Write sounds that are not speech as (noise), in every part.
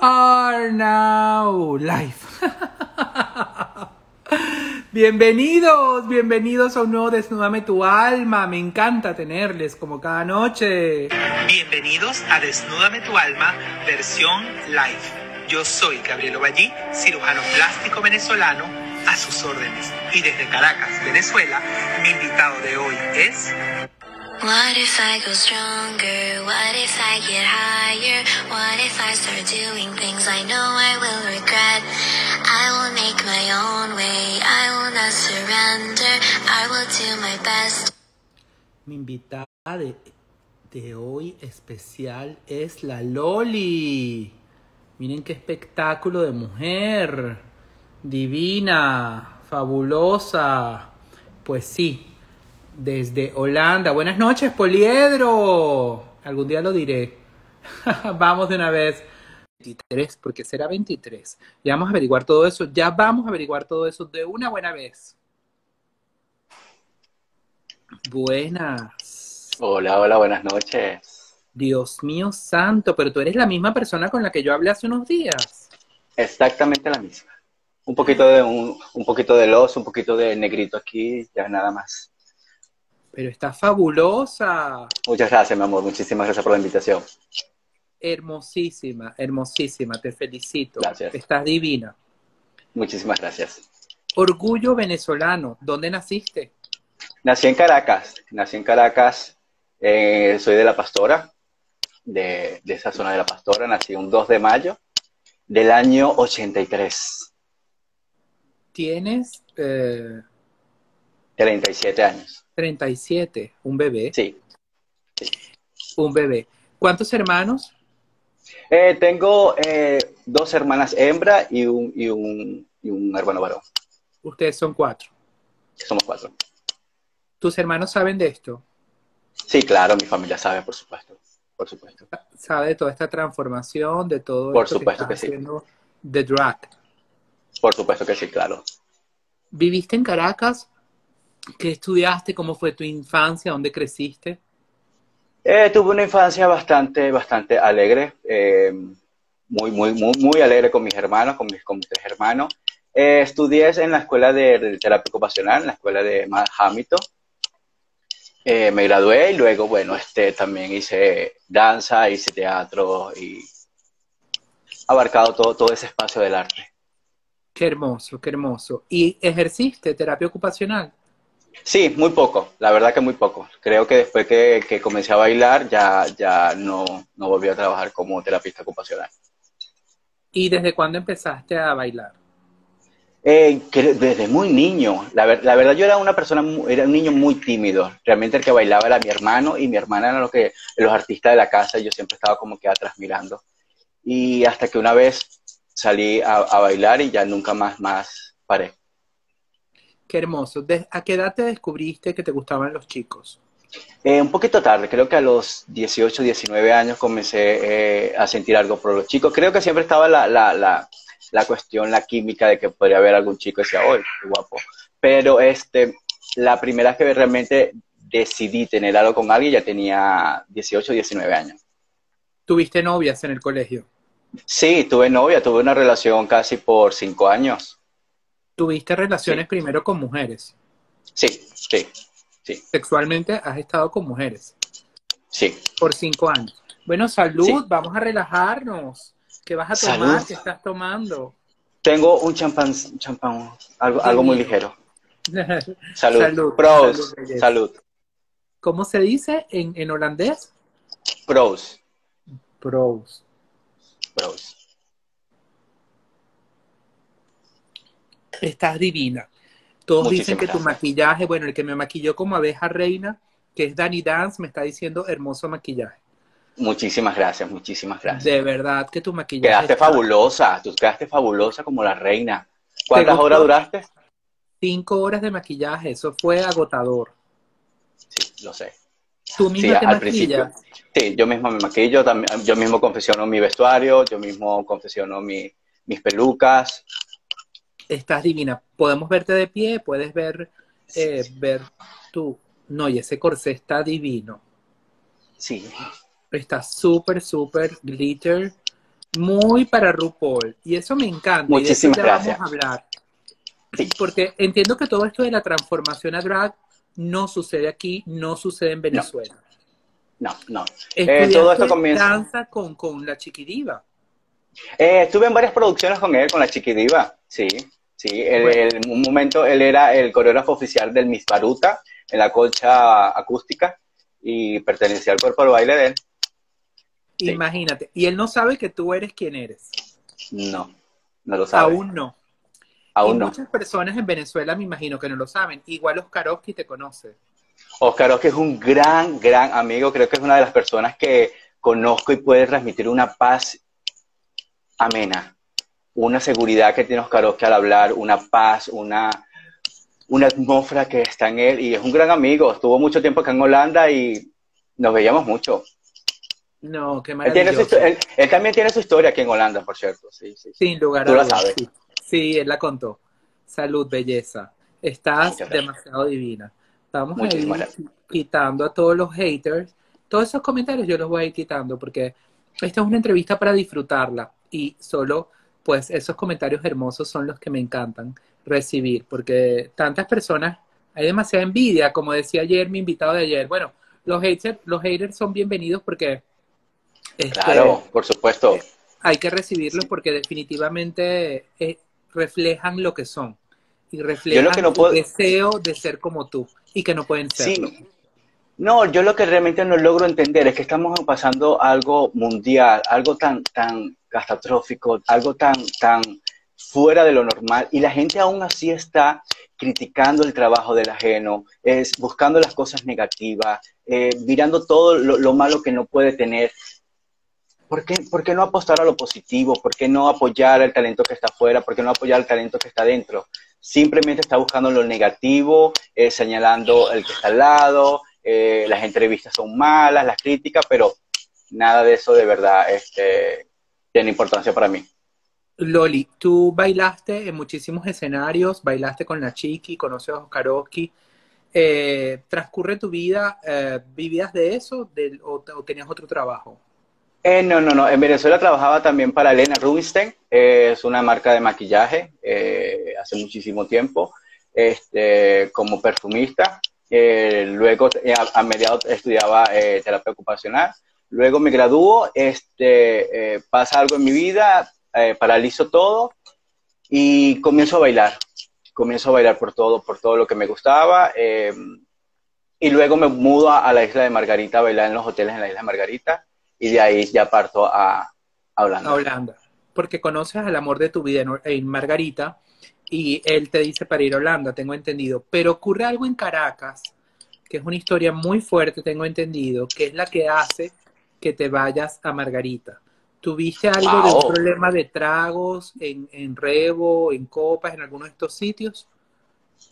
are now live. (laughs) bienvenidos, bienvenidos a un nuevo Desnúdame tu alma. Me encanta tenerles como cada noche. Bienvenidos a Desnúdame tu alma, versión live. Yo soy Gabriel Ovallí, cirujano plástico venezolano, a sus órdenes. Y desde Caracas, Venezuela, mi invitado de hoy es What if I go stronger? What if I get higher? What if I start doing things I know I will regret? I will make my own way. I will not surrender. I will do my best. Mi invitada de, de hoy especial es la Loli. Miren qué espectáculo de mujer. Divina, fabulosa. Pues sí, desde Holanda. Buenas noches, Poliedro. Algún día lo diré. (laughs) vamos de una vez. 23, porque será 23. Ya vamos a averiguar todo eso. Ya vamos a averiguar todo eso de una buena vez. Buenas. Hola, hola, buenas noches. Dios mío santo, pero tú eres la misma persona con la que yo hablé hace unos días. Exactamente la misma. Un poquito de un, un poquito de los, un poquito de negrito aquí, ya nada más. Pero está fabulosa. Muchas gracias, mi amor. Muchísimas gracias por la invitación. Hermosísima, hermosísima. Te felicito. Gracias. Estás divina. Muchísimas gracias. Orgullo venezolano. ¿Dónde naciste? Nací en Caracas. Nací en Caracas. Eh, soy de La Pastora, de, de esa zona de La Pastora. Nací un 2 de mayo del año 83. Tienes eh, 37 años. 37, un bebé. Sí. Un bebé. ¿Cuántos hermanos? Eh, tengo eh, dos hermanas hembra y un, y, un, y un hermano varón. Ustedes son cuatro. Somos cuatro. ¿Tus hermanos saben de esto? Sí, claro, mi familia sabe, por supuesto. Por supuesto. ¿Sabe de toda esta transformación, de todo Por esto supuesto que estás que sí. haciendo de drag? Por supuesto que sí, claro. ¿Viviste en Caracas? ¿Qué estudiaste? ¿Cómo fue tu infancia? ¿Dónde creciste? Eh, tuve una infancia bastante, bastante alegre, eh, muy, muy, muy, muy alegre con mis hermanos, con mis, con mis tres hermanos. Eh, estudié en la escuela de, de terapia ocupacional, en la escuela de Hamilton. Me gradué y luego, bueno, este, también hice danza, hice teatro y abarcado todo, todo ese espacio del arte. Qué hermoso, qué hermoso. ¿Y ejerciste terapia ocupacional? Sí, muy poco, la verdad que muy poco. Creo que después que, que comencé a bailar ya, ya no, no volví a trabajar como terapista ocupacional. ¿Y desde cuándo empezaste a bailar? Eh, que desde muy niño, la, ver- la verdad yo era una persona, era un niño muy tímido. Realmente el que bailaba era mi hermano y mi hermana era lo que, los artistas de la casa y yo siempre estaba como que atrás mirando. Y hasta que una vez salí a, a bailar y ya nunca más, más paré. Qué hermoso. ¿De- ¿A qué edad te descubriste que te gustaban los chicos? Eh, un poquito tarde, creo que a los 18, 19 años comencé eh, a sentir algo por los chicos. Creo que siempre estaba la, la, la, la cuestión, la química de que podría haber algún chico y decía, ¡ay, qué guapo! Pero este, la primera vez que realmente decidí tener algo con alguien ya tenía 18, 19 años. ¿Tuviste novias en el colegio? Sí, tuve novia, tuve una relación casi por cinco años. ¿Tuviste relaciones Sí. primero con mujeres? Sí, sí, sí, Sexualmente has estado con mujeres sí. por cinco años. Bueno, salud, Sí. vamos a relajarnos. ¿Qué vas a tomar? Salud. ¿Qué estás tomando? Tengo un champán, champán algo, algo muy ligero. (laughs) Salud. Salud, Pros. Salud. ¿Cómo se dice en, en holandés? Pros. Pros. Pros. Estás divina. Todos Muchísimas dicen que tu maquillaje, bueno, el que me maquilló como abeja reina, que es Danny Dance, me está diciendo hermoso maquillaje. Muchísimas gracias, muchísimas gracias. De verdad que tu maquillaje. Quedaste está- fabulosa, tú quedaste fabulosa como la reina. ¿Cuántas horas duraste? Cinco horas de maquillaje, eso fue agotador. Sí, lo sé. Tú Sí, misma te al principio. maquillas. Sí, yo mismo me maquillo, yo mismo confecciono mi vestuario, yo mismo confecciono mi- mis pelucas. Estás divina. Podemos verte de pie, puedes ver, eh, ver tu. No, y ese corsé está divino. Sí, Está súper, súper glitter. Muy para RuPaul. Y eso me encanta. Muchísimas y de eso gracias. Vamos a hablar. Sí. Porque entiendo que todo esto de la transformación a drag no sucede aquí, no sucede en Venezuela. No, no. Eh, todo esto comienza. danza con, con la chiquidiva. Eh, estuve en varias producciones con él, con la Chiquidiva, sí, sí. Bueno. en un momento él era el coreógrafo oficial del Miss Baruta en la colcha acústica y pertenecía al cuerpo de baile de él. Sí. Imagínate. Y él no sabe que tú eres quien eres. No, no lo sabe. Aún no. Aún y no. muchas personas en Venezuela me imagino que no lo saben. Igual Oscarovsky te conoce. Oscar Oscar es un gran, gran amigo. Creo que es una de las personas que conozco y puede transmitir una paz amena, una seguridad que tiene Oscar Oscar al hablar, una paz, una, una atmósfera que está en él. Y es un gran amigo. Estuvo mucho tiempo acá en Holanda y nos veíamos mucho. No, qué Él, tiene su maravilloso. él- él también tiene su historia aquí en Holanda, por cierto. Sí, sí. Sin lugar Tú a la dudas. sabes. Sí. Sí, él la contó. Salud, belleza. Estás demasiado divina. Vamos a ir quitando a todos los haters. Todos esos comentarios yo los voy a ir quitando porque esta es una entrevista para disfrutarla y solo pues esos comentarios hermosos son los que me encantan recibir porque tantas personas, hay demasiada envidia, como decía ayer mi invitado de ayer. Bueno, los haters, los haters son bienvenidos porque este, Claro, por supuesto. hay que recibirlos porque definitivamente eh, reflejan lo que son y reflejan que no puedo- el deseo de ser como tú y que no pueden serlo. Sí. No, yo lo que realmente no logro entender es que estamos pasando algo mundial, algo tan, tan catastrófico, algo tan, tan fuera de lo normal, y la gente aún así está criticando el trabajo del ajeno, es buscando las cosas negativas, eh, mirando todo lo, lo malo que no puede tener. ¿Por qué, por qué no apostar a lo positivo? ¿Por qué no apoyar el talento que está afuera? ¿Por qué no apoyar el talento que está dentro? Simplemente está buscando lo negativo, eh, señalando el que está al lado, eh, las entrevistas son malas, las críticas, pero nada de eso de verdad este, tiene importancia para mí. Loli, tú bailaste en muchísimos escenarios, bailaste con la Chiqui, conoces a Oscaroski. Eh, ¿Transcurre tu vida, eh, vivías de eso del- o, o tenías otro trabajo? Eh, no, no, no. En Venezuela trabajaba también para Elena Rubinstein. es una marca de maquillaje eh, hace muchísimo tiempo, este, como perfumista. Luego, a, a mediados, estudiaba terapia ocupacional. Luego me graduó, este, eh, pasa algo en mi vida, eh, paralizo todo y comienzo a bailar. Comienzo a bailar por todo, por todo lo que me gustaba. eh, y luego me mudo a, la isla de Margarita a bailar en los hoteles en la isla de Margarita y de ahí ya parto a, a Holanda. a Holanda, porque conoces al amor de tu vida en, en Margarita y él te dice para ir a Holanda, tengo entendido. Pero ocurre algo en Caracas, que es una historia muy fuerte, tengo entendido, que es la que hace que te vayas a Margarita. ¿Tuviste algo de un problema de tragos en, en Rebo, en Copas, en alguno de estos sitios?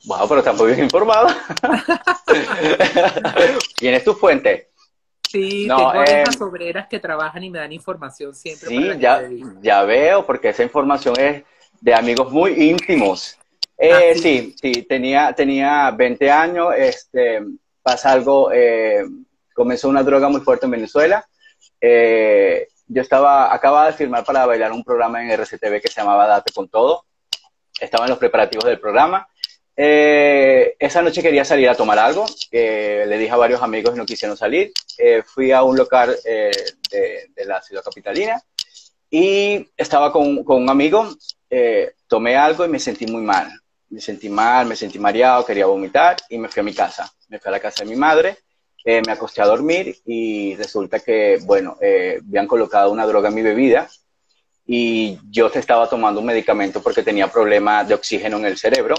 Wow, pero tampoco bien informado. (laughs) ¿Quién es tu fuente? Sí, No, tengo eh, obreras que trabajan y me dan información siempre. Sí, ya, ya veo, porque esa información es de amigos muy íntimos. Eh, Ah, sí. sí, sí, tenía, tenía 20 años, este, pasa algo, eh, comenzó una droga muy fuerte en Venezuela. Eh, yo estaba, acababa de firmar para bailar un programa en RCTV que se llamaba Date con Todo. Estaba en los preparativos del programa. Eh, esa noche quería salir a tomar algo. eh, le dije a varios amigos y no quisieron salir. Eh, fui a un local eh, de, de la ciudad capitalina y estaba con, con un amigo. eh, tomé algo y me sentí muy mal. Me sentí mal, me sentí mareado, quería vomitar y me fui a mi casa. Me fui a la casa de mi madre, eh, me acosté a dormir y resulta que, bueno, eh, habían colocado una droga en mi bebida y yo estaba tomando un medicamento porque tenía problemas de oxígeno en el cerebro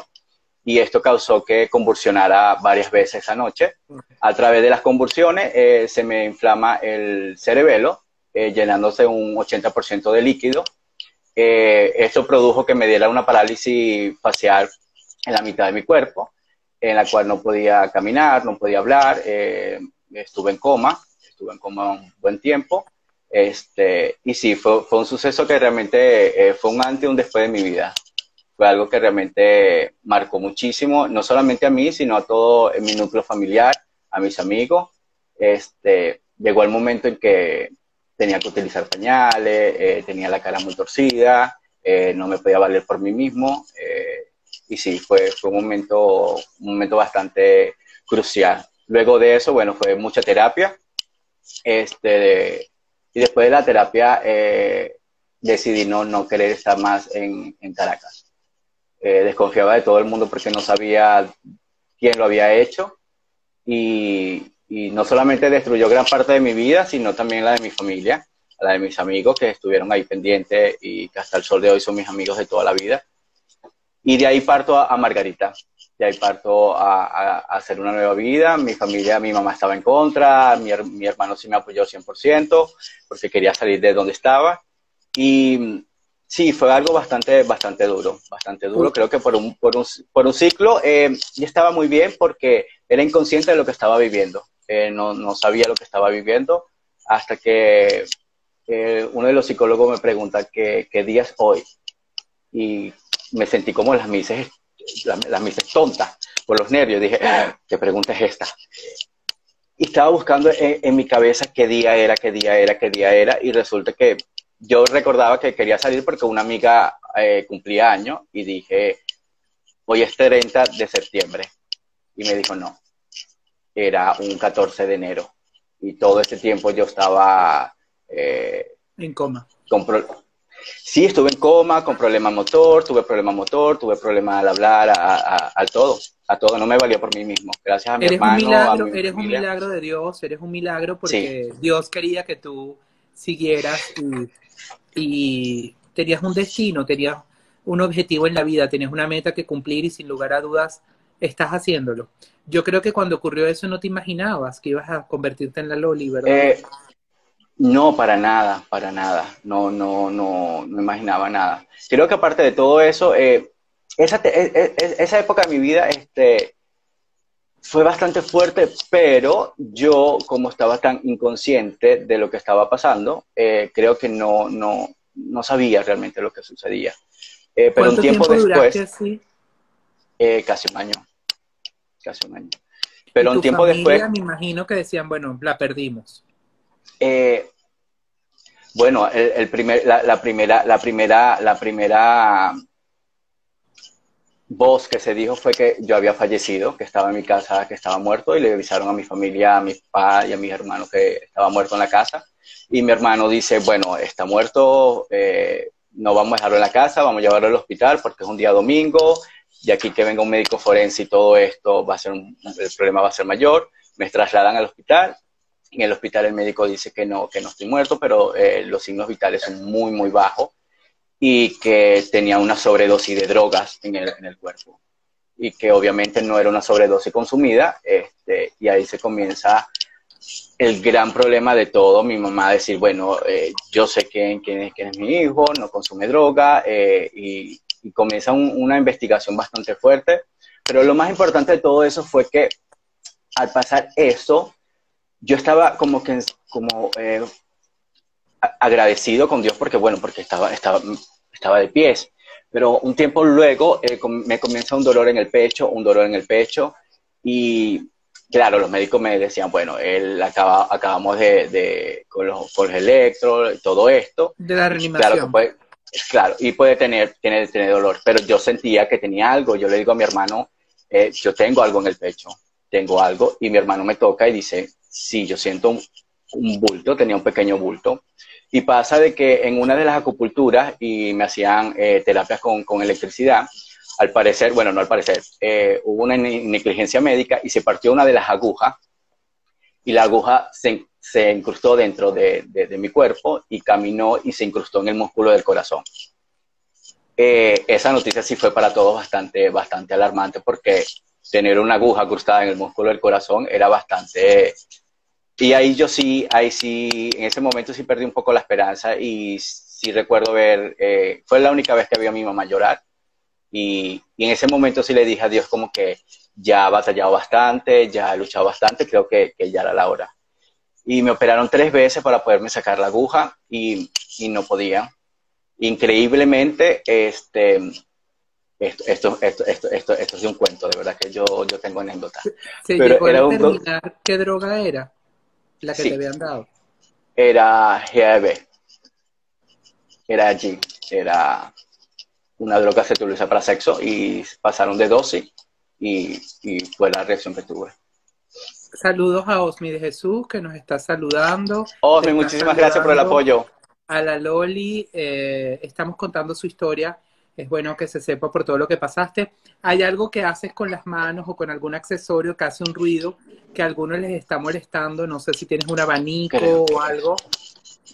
y esto causó que convulsionara varias veces esa noche. A través de las convulsiones eh, se me inflama el cerebelo, eh, llenándose un 80% de líquido. Esto produjo que me diera una parálisis facial en la mitad de mi cuerpo, en la cual no podía caminar, no podía hablar, eh, estuve en coma, estuve en coma un buen tiempo. Este, y sí, fue, fue un suceso que realmente eh, fue un antes y un después de mi vida. Fue algo que realmente marcó muchísimo, no solamente a mí, sino a todo mi núcleo familiar, a mis amigos. Este, llegó el momento en que tenía que utilizar pañales, eh, tenía la cara muy torcida, eh, no me podía valer por mí mismo. Y sí, fue, fue un, momento, un momento bastante crucial. Luego de eso, bueno, fue mucha terapia. Este, y después de la terapia decidí no, querer estar más en, en Caracas. desconfiaba de todo el mundo porque no sabía quién lo había hecho. Y, y no solamente destruyó gran parte de mi vida, sino también la de mi familia, la de mis amigos que estuvieron ahí pendientes y que hasta el sol de hoy son mis amigos de toda la vida. Y de ahí parto a, Margarita, de ahí parto a, hacer una nueva vida. Mi familia, mi mamá estaba en contra, mi, mi hermano sí me apoyó 100% porque quería salir de donde estaba. Y sí, fue algo bastante, bastante duro, bastante duro. Creo que por un, por un, por un ciclo eh, ya estaba muy bien porque era inconsciente de lo que estaba viviendo. Eh, no, no, sabía lo que estaba viviendo, hasta que eh, uno de los psicólogos me pregunta qué, qué día es hoy. Y me sentí como las mises, las, mises tontas, por los nervios. Dije, ah, ¿qué pregunta es esta? Y estaba buscando en, mi cabeza qué día era, qué día era, qué día era, y resulta que yo recordaba que quería salir porque una amiga eh, cumplía año y dije, hoy es 30 de septiembre. Y me dijo, no, era un 14 de enero. Y todo ese tiempo yo estaba... Eh, en coma. Sí, estuve en coma, con problema motor, tuve problema motor, tuve problema al hablar, a, todo, a todo. No me valía por mí mismo. Gracias a mi eres hermano. Un milagro, eres un milagro de Dios, eres un milagro porque Dios quería que tú siguieras y, y tenías un destino, tenías un objetivo en la vida, tenías una meta que cumplir y sin lugar a dudas estás haciéndolo. Yo creo que cuando ocurrió eso no te imaginabas que ibas a convertirte en la Loli, ¿verdad? Eh, no, para nada, para nada. No, no, no, no imaginaba nada. Creo que aparte de todo eso, eh, esa, e, e, esa época de mi vida este, fue bastante fuerte, pero yo, como estaba tan inconsciente de lo que estaba pasando, eh, creo que no, no, no sabía realmente lo que sucedía. pero un tiempo, después, así? casi un año casi un año. Pero un tiempo después... Me imagino que decían, bueno, la perdimos. Eh, bueno, el, primer, la, primera, la primera, la primera voz que se dijo fue que yo había fallecido, que estaba en mi casa, que estaba muerto, y le avisaron a mi familia, a mi papá y a mis hermanos que estaba muerto en la casa. Y mi hermano dice, bueno, está muerto, eh, no vamos a dejarlo en la casa, vamos a llevarlo al hospital porque es un día domingo, y aquí que venga un médico forense y todo esto, va a ser el problema va a ser mayor. Me trasladan al hospital. En el hospital el médico dice que no, que no estoy muerto, pero eh, los signos vitales son muy, muy bajos y que tenía una sobredosis de drogas en el, en el cuerpo. Y que obviamente no era una sobredosis consumida. Este, y ahí se comienza el gran problema de todo, mi mamá decir, bueno, eh, yo sé quién, quién, es, quién, es, mi hijo, no consume droga, eh, y, y comienza una investigación bastante fuerte. Pero lo más importante de todo eso fue que al pasar eso, yo estaba como que como eh, agradecido con Dios porque, bueno, porque estaba, estaba, estaba de pies. Pero un tiempo luego eh, me comienza un dolor en el pecho, un dolor en el pecho. Y claro, los médicos me decían, bueno, él acaba, acabamos de, con los, con los electros, todo esto. De la reanimación. Claro, que Claro, y puede tener, tener, tener dolor, pero yo sentía que tenía algo. Yo le digo a mi hermano, eh, yo tengo algo en el pecho, tengo algo, y mi hermano me toca y dice, sí, yo siento un, bulto, tenía un pequeño bulto. Y pasa de que en una de las acupunturas y me hacían eh, terapias con, con, electricidad, al parecer, bueno, no al parecer, eh, hubo una negligencia médica y se partió una de las agujas y la aguja se, se incrustó dentro de, de, mi cuerpo y caminó y se incrustó en el músculo del corazón. Eh, esa noticia sí fue para todos bastante, bastante alarmante porque tener una aguja crustada en el músculo del corazón era bastante... Y ahí yo sí, ahí sí, en ese momento sí perdí un poco la esperanza y sí recuerdo ver, eh, fue la única vez que vi a mi mamá llorar y, en ese momento sí le dije a Dios como que ya ha batallado bastante, ya he luchado bastante, creo que, que ya era la hora y me operaron tres veces para poderme sacar la aguja y, y no podía. Increíblemente, este, esto, esto, esto, esto, esto, esto es un cuento, de verdad que yo, yo tengo anécdota. Pero era un... ¿Qué droga era la que te habían dado? era GAB. Era allí. Era una droga que se utiliza para sexo y pasaron de dosis y, y fue la reacción que tuve. Saludos a Osmi de Jesús que nos está saludando. Osmi, muchísimas gracias por el apoyo. A la Loli, eh, estamos contando su historia. Es bueno que se sepa por todo lo que pasaste. ¿Hay algo que haces con las manos o con algún accesorio que hace un ruido que a algunos les está molestando? No sé si tienes un abanico Creo o algo,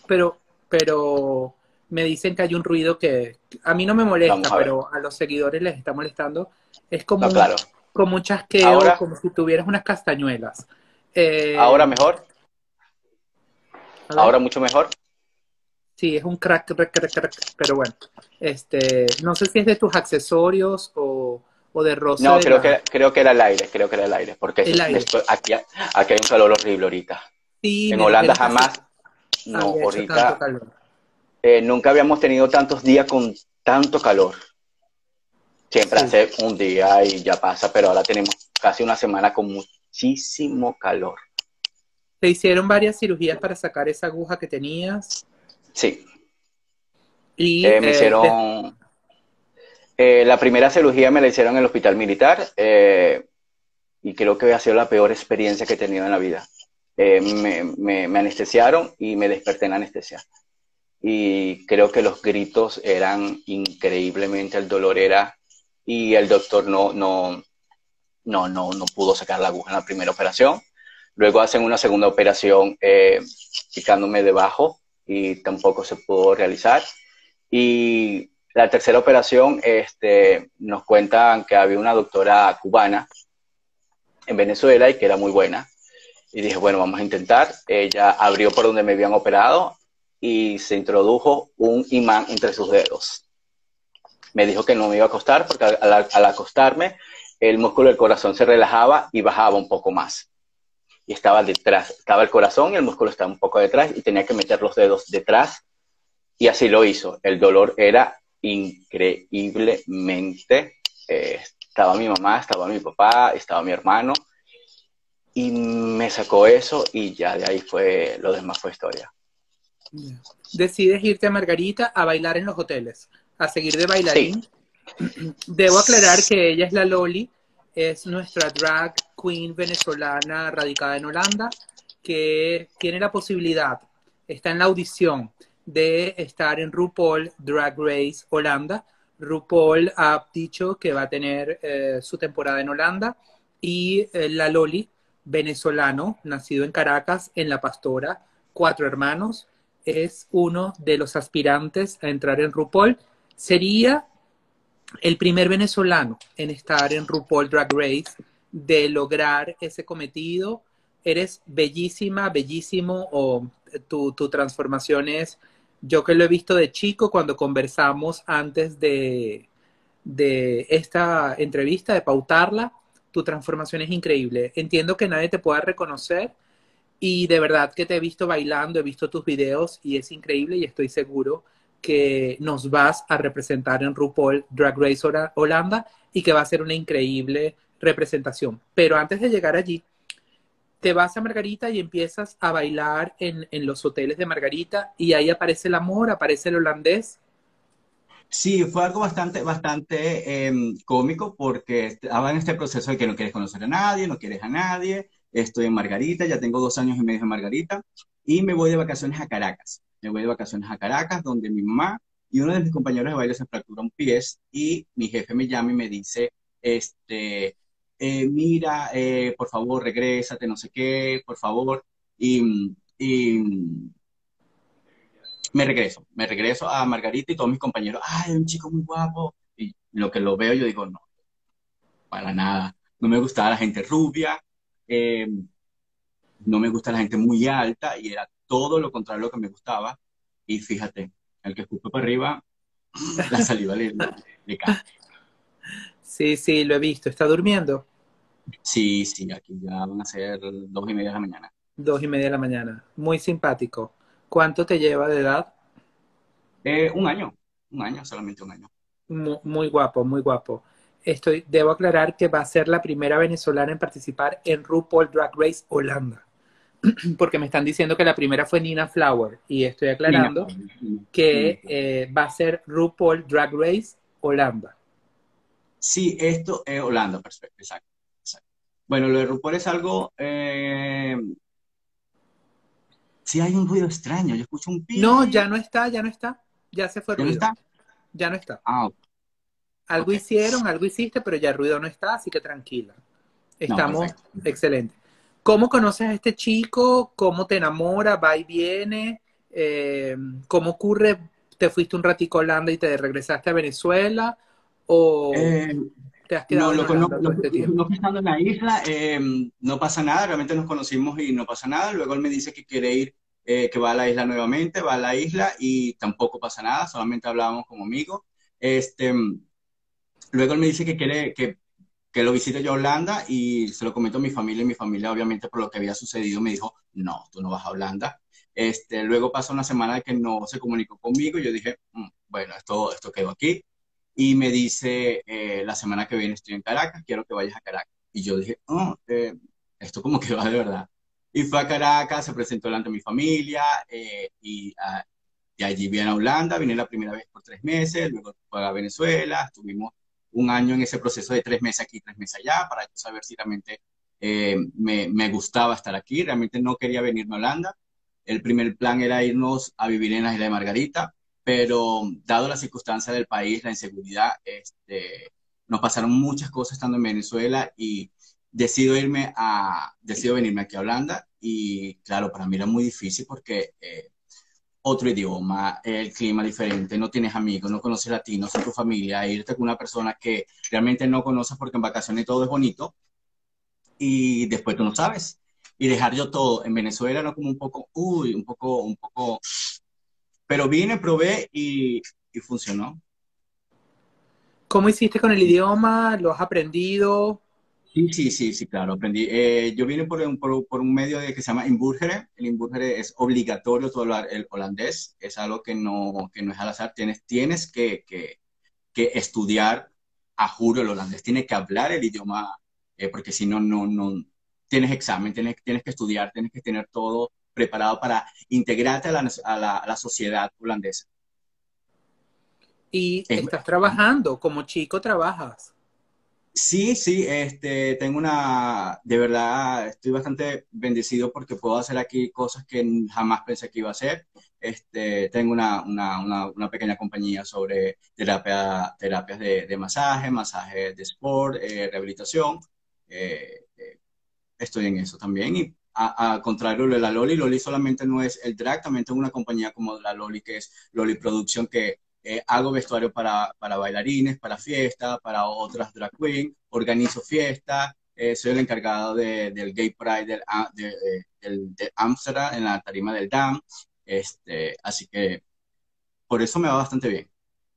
pero, pero me dicen que hay un ruido que a mí no me molesta, a pero a los seguidores les está molestando. Es como, No, un, claro. como un chasqueo, Ahora- como si tuvieras unas castañuelas. Eh, Ahora mejor, ahora mucho mejor. Sí, es un crack, crack, crack, crack, pero bueno, este, no sé si es de tus accesorios o, o de rosa. No, de creo la- que, creo que era el aire, creo que era el aire, porque El aire. esto- aquí, aquí hay un calor horrible ahorita. Sí, En Holanda jamás, no, ahorita eh, nunca habíamos tenido tantos días con tanto calor. Siempre Sí. hace un día y ya pasa, pero ahora tenemos casi una semana con muchísimo calor. Te hicieron varias cirugías para sacar esa aguja que tenías Sí, y eh, me eh, hicieron... eh, la primera cirugía me la hicieron en el hospital militar eh, y creo que ha sido la peor experiencia que he tenido en la vida. Me, me- me anestesiaron y me desperté en anestesia. Y creo que los gritos eran increíblemente, el dolor era, y el doctor no, no, no, no, no pudo sacar la aguja en la primera operación. Luego hacen una segunda operación picándome debajo y tampoco se pudo realizar. Y la tercera operación, este, nos cuentan que había una doctora cubana en Venezuela y que era muy buena. Y dije, bueno, vamos a intentar. Ella abrió por donde me habían operado y se introdujo un imán entre sus dedos. Me dijo que no me iba a acostar porque al, acostarme el músculo del corazón se relajaba y bajaba un poco más. Y estaba detrás, estaba el corazón y el músculo estaba un poco detrás y tenía que meter los dedos detrás y así lo hizo. El dolor era increíblemente. eh, estaba mi mamá, estaba mi papá, estaba mi hermano y me sacó eso y ya de ahí fue, lo demás fue historia. decides irte a Margarita a bailar en los hoteles, a seguir de bailarín. (clears throat) Debo aclarar que ella es la Loli, es nuestra drag queen venezolana radicada en Holanda, que tiene la posibilidad, está en la audición de estar en RuPaul Drag Race Holanda. RuPaul ha dicho que va a tener eh, su temporada en Holanda y eh, la Loli, venezolano, nacido en Caracas, en La Pastora, cuatro hermanos, es uno de los aspirantes a entrar en RuPaul. Sería el primer venezolano en estar en RuPaul Drag Race, de lograr ese cometido. Eres bellísima, bellísimo, o tu, tu transformación es, yo que lo he visto de chico cuando conversamos antes de, de esta entrevista, de pautarla, tu transformación es increíble. Entiendo que nadie te pueda reconocer y de verdad que te he visto bailando, he visto tus videos y es increíble y estoy seguro que nos vas a representar en RuPaul Drag Race Holanda y que va a ser una increíble representación. Pero antes de llegar allí, te vas a Margarita y empiezas a bailar en, en los hoteles de Margarita y ahí aparece el amor, aparece el holandés. Sí, fue algo bastante, bastante em, cómico porque estaba en este proceso de que no quieres conocer a nadie, no quieres a nadie. Estoy en Margarita, ya tengo dos años y medio en Margarita y me voy de vacaciones a Caracas. Me voy de vacaciones a Caracas donde mi mamá y uno de mis compañeros de baile se fractura un pie y mi jefe me llama y me dice, este, eh, mira, eh, por favor, regrésate, no sé qué, por favor. Y, y me regreso, me regreso a Margarita y todos mis compañeros, ay, un chico muy guapo. Y lo que lo veo, yo digo, no, para nada. No me gustaba la gente rubia, eh, no me gusta la gente muy alta y era todo lo contrario a lo que me gustaba. Y fíjate, el que escupe para arriba, la saliva le, le. Sí, sí, lo he visto. ¿Está durmiendo? Sí, sí, aquí ya van a ser dos y media de la mañana. Dos y media de la mañana. Muy simpático. ¿Cuánto te lleva de edad? Eh, un año, un año, solamente un año. Mu- Muy, guapo, muy guapo. Estoy, debo aclarar que va a ser la primera venezolana en participar en RuPaul Drag Race Holanda. (clears throat) porque me están diciendo que la primera fue Nina Flower y estoy aclarando que eh, va a ser RuPaul Drag Race Holanda. Sí, esto es Holanda, perfecto, exacto. Bueno, lo de RuPaul es algo... Eh... Sí, hay un ruido extraño, yo escucho un. No, ya no está, ya no está. Ya se fue ruido. ¿Ya no está? Ya no está. Ah, Algo hicieron, algo hiciste, pero ya el ruido no está, así que tranquila. Estamos excelentes. ¿Cómo conoces a este chico? ¿Cómo te enamora? ¿Va y viene? Eh, ¿Cómo ocurre? ¿Te fuiste un ratico a Holanda y te regresaste a Venezuela? ¿O eh, te has quedado no, este tiempo? No, en la isla, eh, no pasa nada, realmente nos conocimos y no pasa nada. Luego él me dice que quiere ir, que va a la isla nuevamente, va a la isla y tampoco pasa nada, solamente hablábamos como amigos. Este, luego él me dice que quiere, que que lo visite yo a Holanda y se lo comento a mi familia y mi familia obviamente por lo que había sucedido me dijo, no, tú no vas a Holanda. Este, luego pasó una semana que no se comunicó conmigo y yo dije, mm, bueno, esto, esto quedó aquí. Y me dice, eh, la semana que viene estoy en Caracas, quiero que vayas a Caracas. Y yo dije, oh, eh, esto como que (laughs) va de verdad. Y fue a Caracas, se presentó delante de mi familia eh, y, uh, y allí viene a Holanda, vine la primera vez por tres meses, luego fue a Venezuela, estuvimos un año en ese proceso de tres meses aquí, tres meses allá, para saber si realmente eh, me, me, gustaba estar aquí. Realmente no quería venirme a Holanda. El primer plan era irnos a vivir en la isla de Margarita, pero dado la circunstancia del país, la inseguridad, este, nos pasaron muchas cosas estando en Venezuela y decido irme a, decido venirme aquí a Holanda y claro, para mí era muy difícil porque eh, otro idioma, el clima diferente, no tienes amigos, no conoces latinos en tu familia, irte con una persona que realmente no conoces porque en vacaciones todo es bonito y después tú no sabes. Y dejar yo todo en Venezuela era como un poco, uy, un poco, un poco, pero vine, probé y, y funcionó. ¿Cómo hiciste con el idioma? ¿Lo has aprendido? Sí, sí, sí, sí, claro, aprendí. Eh, yo vine por un, por, un medio de, que se llama Inburgere. El Inburgere es obligatorio todo hablar el holandés. Es algo que no, que no es al azar. Tienes, tienes que, que, que estudiar a juro el holandés. Tienes que hablar el idioma, eh, porque si no, no, no, tienes examen, tienes, tienes que estudiar, tienes que tener todo preparado para integrarte a la, a la, a la sociedad holandesa. Y estás trabajando, como chico trabajas. Sí, sí, este, tengo una, de verdad, estoy bastante bendecido porque puedo hacer aquí cosas que jamás pensé que iba a hacer. Este, tengo una, una, una, pequeña compañía sobre terapia, terapias de, de masaje, masaje de sport, eh, rehabilitación. Eh, eh, estoy en eso también. Y a, contrario de la Loli, Loli solamente no es el drag, también tengo una compañía como la Loli, que es Loli Producción, que eh, hago vestuario para, para, bailarines, para fiestas, para otras drag queens, organizo fiestas, eh, soy el encargado de, del Gay Pride del, ah, de, de, Amsterdam en la tarima del DAM, este, así que por eso me va bastante bien.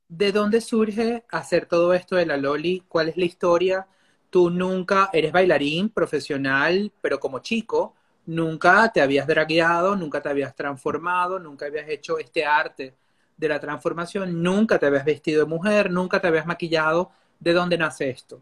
¿De dónde surge hacer todo esto de la Loli? ¿Cuál es la historia? Tú nunca eres bailarín profesional, pero como chico, nunca te habías dragueado, nunca te habías transformado, nunca habías hecho este arte de la transformación, nunca te habías vestido de mujer, nunca te habías maquillado. ¿De dónde nace esto?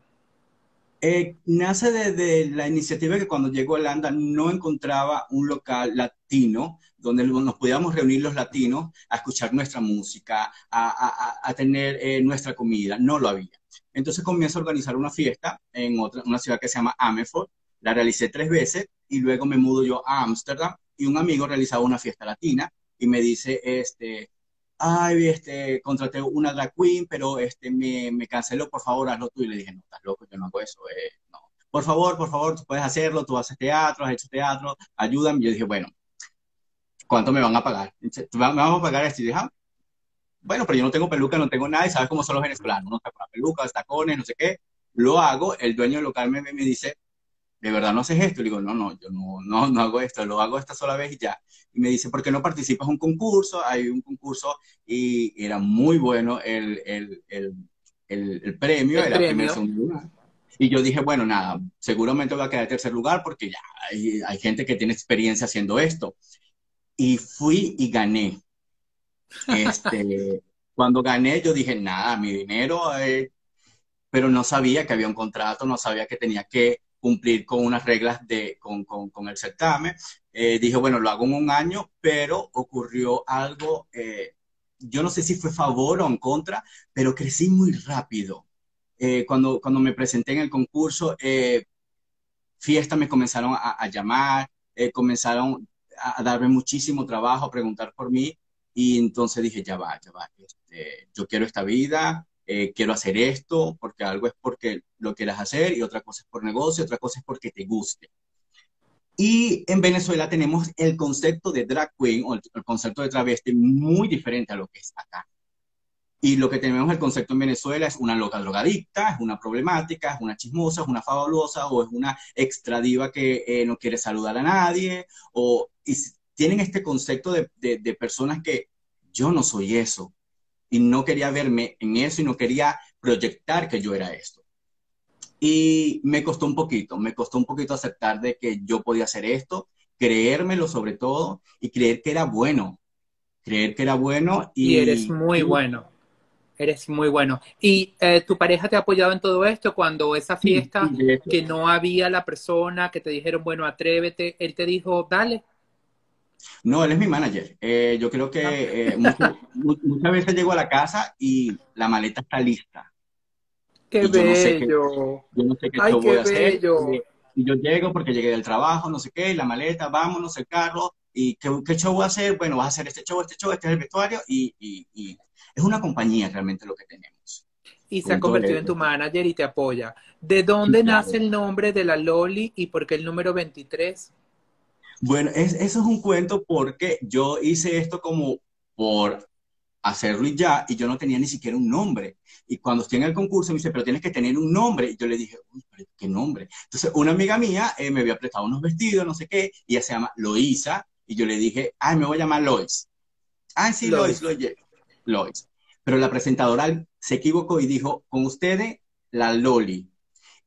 Eh, nace desde la iniciativa que cuando llegó a Holanda no encontraba un local latino donde nos pudiéramos reunir los latinos a escuchar nuestra música, a, tener eh, nuestra comida. No lo había. Entonces comienzo a organizar una fiesta en otra, una ciudad que se llama Amersfoort. La realicé tres veces y luego me mudo yo a Ámsterdam y un amigo realizaba una fiesta latina y me dice, este, ay, este, contraté una drag queen, pero este, me, me canceló, por favor, hazlo tú. Y le dije, no, estás loco, yo no hago eso, eh, no. Por favor, por favor, tú puedes hacerlo, tú haces teatro, has hecho teatro, ayúdame. Y yo dije, bueno, ¿cuánto me van a pagar? ¿Me vamos a pagar esto? Y dije, ah, bueno, pero yo no tengo peluca, no tengo nada, y sabes cómo son los venezolanos, no está con la peluca, tacones, no sé qué. Lo hago, el dueño del local me, me dice, ¿de verdad no haces esto? Le digo, no, no, yo no, no, no hago esto, lo hago esta sola vez y ya. Y me dice, ¿por qué no participas en un concurso? Hay un concurso y era muy bueno el, el, el, el, premio, era primer lugar. Y yo dije, bueno, nada, seguramente voy a quedar en tercer lugar porque ya hay, hay gente que tiene experiencia haciendo esto. Y fui y gané. Este, (laughs) cuando gané, yo dije, nada, mi dinero, eh", pero no sabía que había un contrato, no sabía que tenía que cumplir con unas reglas de, con, con, con el certamen. eh, dije, bueno, lo hago en un año, pero ocurrió algo, eh, yo no sé si fue favor o en contra, pero crecí muy rápido. Eh, cuando, cuando me presenté en el concurso, fiestas me comenzaron a, llamar, comenzaron a, darme muchísimo trabajo, a preguntar por mí, y entonces dije, ya va, ya va, este, yo quiero esta vida, quiero hacer esto, porque algo es porque lo quieras hacer y otra cosa es por negocio, otra cosa es porque te guste. Y en Venezuela tenemos el concepto de drag queen o el, concepto de travesti muy diferente a lo que es acá. Y lo que tenemos el concepto en Venezuela es una loca drogadicta, es una problemática, es una chismosa, es una fabulosa o es una extradiva que eh, no quiere saludar a nadie. O, y tienen este concepto de, de personas que yo no soy eso. Y no quería verme en eso y no quería proyectar que yo era esto. Y me costó un poquito, me costó un poquito aceptar de que yo podía hacer esto, creérmelo sobre todo y creer que era bueno, creer que era bueno. Y, eres muy bueno, eres muy bueno. ¿Y eh, tu pareja te ha apoyado en todo esto cuando esa fiesta que no había la persona que te dijeron, bueno, atrévete, él te dijo, dale? No, él es mi manager. Eh, yo creo que ah. eh, muchas veces llego a la casa y la maleta está lista. Qué bello. yo no sé qué Ay, voy a hacer. Y yo llego porque llegué del trabajo, no sé qué, la maleta, vámonos, el carro. ¿Y qué, qué, show voy a hacer? Bueno, vas a hacer este show, este show, este es el vestuario. Y, y, es una compañía realmente lo que tenemos. Y se ha convertido en tu manager y te apoya. ¿De dónde nace el nombre de la Loli y por qué el número 23? Bueno, es, eso es un cuento porque yo hice esto como por hacerlo y ya, y yo no tenía ni siquiera un nombre. Y cuando estoy en el concurso me dice, pero tienes que tener un nombre. Y yo le dije, Uy, ¿qué nombre? Entonces, una amiga mía eh, me había prestado unos vestidos, no sé qué, y ella se llama Loisa, y yo le dije, ay, me voy a llamar Lois. Ah, sí, Lois, Lois, Lois. Pero la presentadora se equivocó y dijo, con ustedes, la Loli.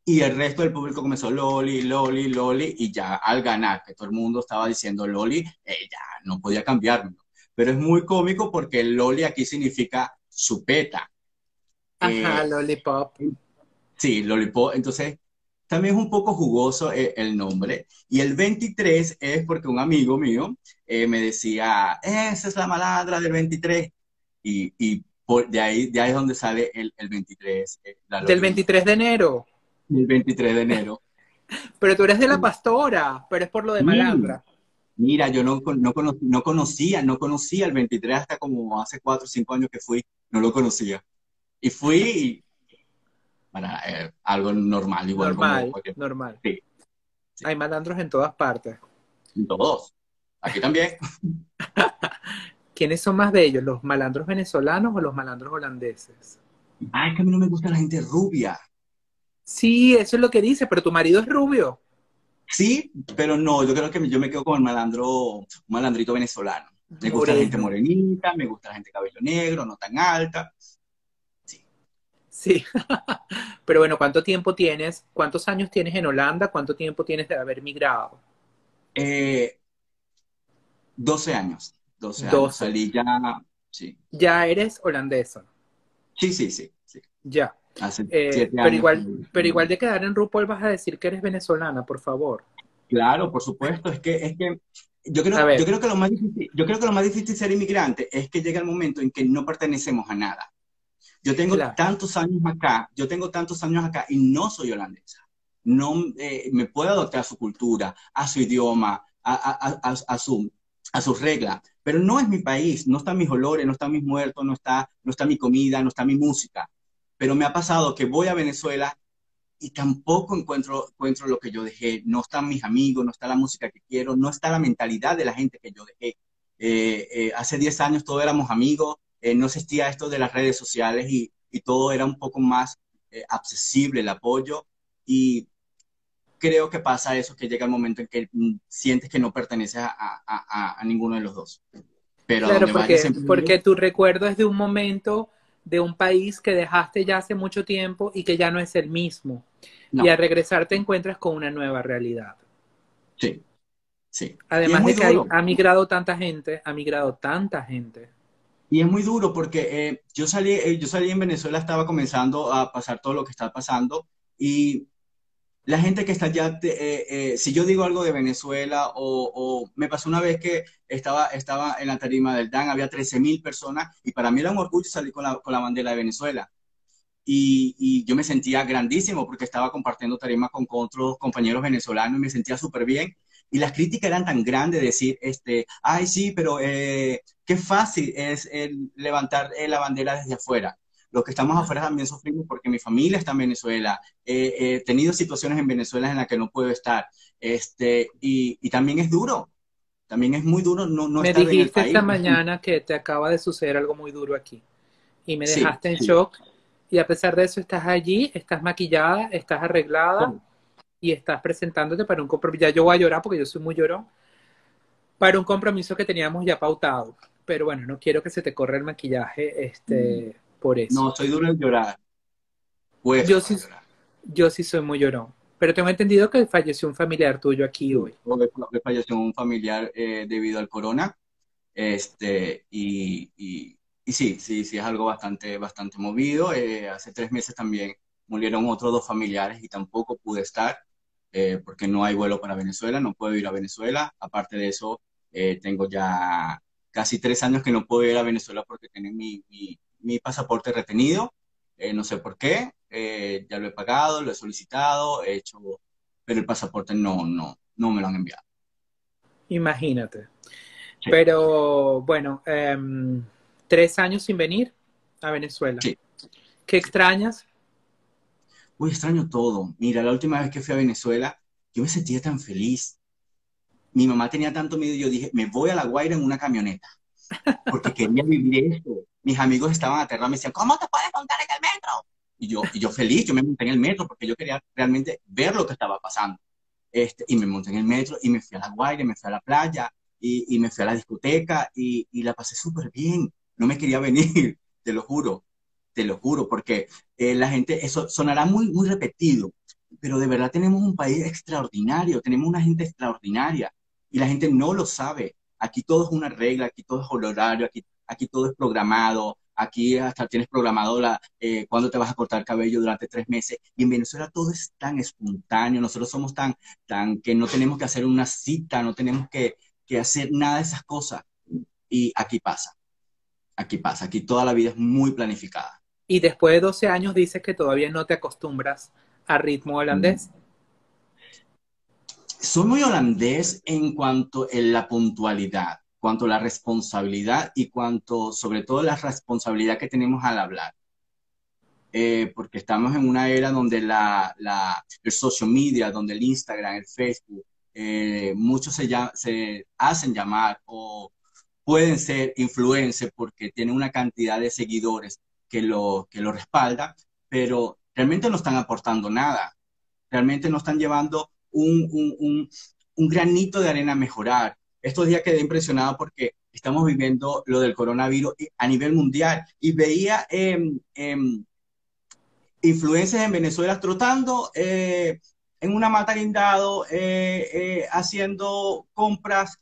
Y el resto del público comenzó Loli, Loli, Loli, y ya al ganar, que todo el mundo estaba diciendo Loli, eh, ya no podía cambiarme pero es muy cómico porque loli aquí significa chupeta. Ajá, eh, lollipop. Sí, lollipop. Entonces, también es un poco jugoso eh, el, nombre. Y el 23 es porque un amigo mío eh, me decía, esa es la malandra del 23. Y, y por, de, ahí, de ahí es donde sale el, el 23. del 23 de enero. El 23 de enero. pero tú eres de la pastora, pero es por lo de malandra. Mira, yo no, no, no, conocía, no conocía el 23 hasta como hace 4 o 5 años que fui, no lo conocía. Y fui para eh, algo normal, igual. Normal, normal. Sí, Hay malandros en todas partes. En todos. Aquí también. (laughs) ¿Quiénes son más bellos, los malandros venezolanos o los malandros holandeses? Ay, que a mí no me gusta la gente rubia. Sí, eso es lo que dice, pero tu marido es rubio. Sí, pero no, yo creo que yo me quedo con el malandro, un malandrito venezolano. Me gusta la gente morenita, me gusta la gente cabello negro, no tan alta. Sí. Sí. (laughs) pero bueno, ¿cuánto tiempo tienes? ¿Cuántos años tienes en Holanda? ¿Cuánto tiempo tienes de haber migrado? Eh, 12 años. 12 años. Salí ya, sí. Ya eres holandesa. Sí, sí, sí. sí. Ya. Eh, pero igual, pero igual de quedar en RuPaul vas a decir que eres venezolana, por favor. Claro, por supuesto. Es que, es que yo creo, yo creo que lo más difícil, yo creo que lo más difícil ser inmigrante es que llega el momento en que no pertenecemos a nada. Yo tengo tantos años acá, yo tengo tantos años acá y no soy holandesa. No eh, me puedo adoptar a su cultura, a su idioma, a, a, a, su, a sus reglas, pero no es mi país, no están mis olores, no están mis muertos, no está, no está mi comida, no está mi música pero me ha pasado que voy a Venezuela y tampoco encuentro, encuentro lo que yo dejé. No están mis amigos, no está la música que quiero, no está la mentalidad de la gente que yo dejé. Eh, eh, hace 10 años todos éramos amigos, eh, no existía esto de las redes sociales y, y todo era un poco más accesible el apoyo y creo que pasa eso, que llega el momento en que mm, sientes que no perteneces a, a, a, ninguno de los dos. Pero claro, porque, porque tu recuerdo es de un momento de un país que dejaste ya hace mucho tiempo y que ya no es el mismo. Y al regresar te encuentras con una nueva realidad. Sí, sí. Además de que ha migrado tanta gente, ha migrado tanta gente. Y es muy duro porque eh, yo, salí, eh, yo salí en Venezuela, estaba comenzando a pasar todo lo que está pasando y la gente que está allá, eh, eh, si yo digo algo de Venezuela o, me pasó una vez que estaba, estaba en la tarima del DAN, había 13.000 personas y para mí era un orgullo salir con la, con la bandera de Venezuela. Y, yo me sentía grandísimo porque estaba compartiendo tarima con, otros compañeros venezolanos y me sentía súper bien. Y las críticas eran tan grandes, decir, este, ay, sí, pero eh, qué fácil es levantar la bandera desde afuera. Los que estamos afuera también sufrimos porque mi familia está en Venezuela. he tenido situaciones en Venezuela en las que no puedo estar. Este, y, y también es duro. También es muy duro no, no me estar dijiste esta mañana que te acaba de suceder algo muy duro aquí. Y me dejaste en shock. Y a pesar de eso estás allí, estás maquillada, estás arreglada y estás presentándote para un compromiso. Ya yo voy a llorar porque yo soy muy llorón. Para un compromiso que teníamos ya pautado. Pero bueno, no quiero que se te corra el maquillaje. Este, mm por eso. No, soy duro en llorar. yo, sí, yo sí soy muy llorón. Pero tengo entendido que falleció un familiar tuyo aquí hoy. falleció un familiar eh, debido al corona. Este, y, y, sí, sí, sí, es algo bastante, bastante movido. Eh, hace tres meses también murieron otros dos familiares y tampoco pude estar eh, porque no hay vuelo para Venezuela, no puedo ir a Venezuela. Aparte de eso, tengo ya casi tres años que no puedo ir a Venezuela porque mi, mi pasaporte retenido, eh, no sé por qué, eh, ya lo he pagado, lo he solicitado, he hecho, pero el pasaporte no, no, no me lo han enviado. Imagínate. Pero bueno, em, tres años sin venir a Venezuela. Sí. ¿Qué extrañas? Uy, extraño todo. Mira, la última vez que fui a Venezuela, yo me sentía tan feliz. Mi mamá tenía tanto miedo y yo dije, me voy a La Guaira en una camioneta, porque quería vivir esto mis amigos estaban aterrados, me decían, ¿cómo te puedes montar en el metro? Y yo, y yo feliz, yo me monté en el metro porque yo quería realmente ver lo que estaba pasando. Este, y me monté en el metro y me fui a la Guaira, me fui a la playa y, y me fui a la discoteca y, y la pasé súper bien. No me quería venir, (laughs) te lo juro, te lo juro, porque eh, la gente, eso sonará muy, muy repetido, pero de verdad tenemos un país extraordinario, tenemos una gente extraordinaria y la gente no lo sabe. Aquí todo es una regla, aquí todo es horario, aquí aquí todo es programado, aquí hasta tienes programado la, eh, cuándo te vas a cortar el cabello durante tres meses, y en Venezuela todo es tan espontáneo, nosotros somos tan, tan que no tenemos que hacer una cita, no tenemos que, que hacer nada de esas cosas, y aquí pasa, aquí pasa, aquí toda la vida es muy planificada. Y después de 12 años dices que todavía no te acostumbras al ritmo holandés. Soy muy holandés en cuanto a la puntualidad cuanto a la responsabilidad y cuanto, sobre todo, la responsabilidad que tenemos al hablar. Eh, porque estamos en una era donde la, la, el social media, donde el Instagram, el Facebook, eh, muchos se, se hacen llamar o pueden ser influencers porque tienen una cantidad de seguidores que lo, que lo respalda, pero realmente no están aportando nada. Realmente no están llevando un, un, un, granito de arena a mejorar estos días quedé impresionado porque estamos viviendo lo del coronavirus a nivel mundial y veía eh, influencers en Venezuela trotando eh, en una mata guindado, eh, eh, haciendo compras.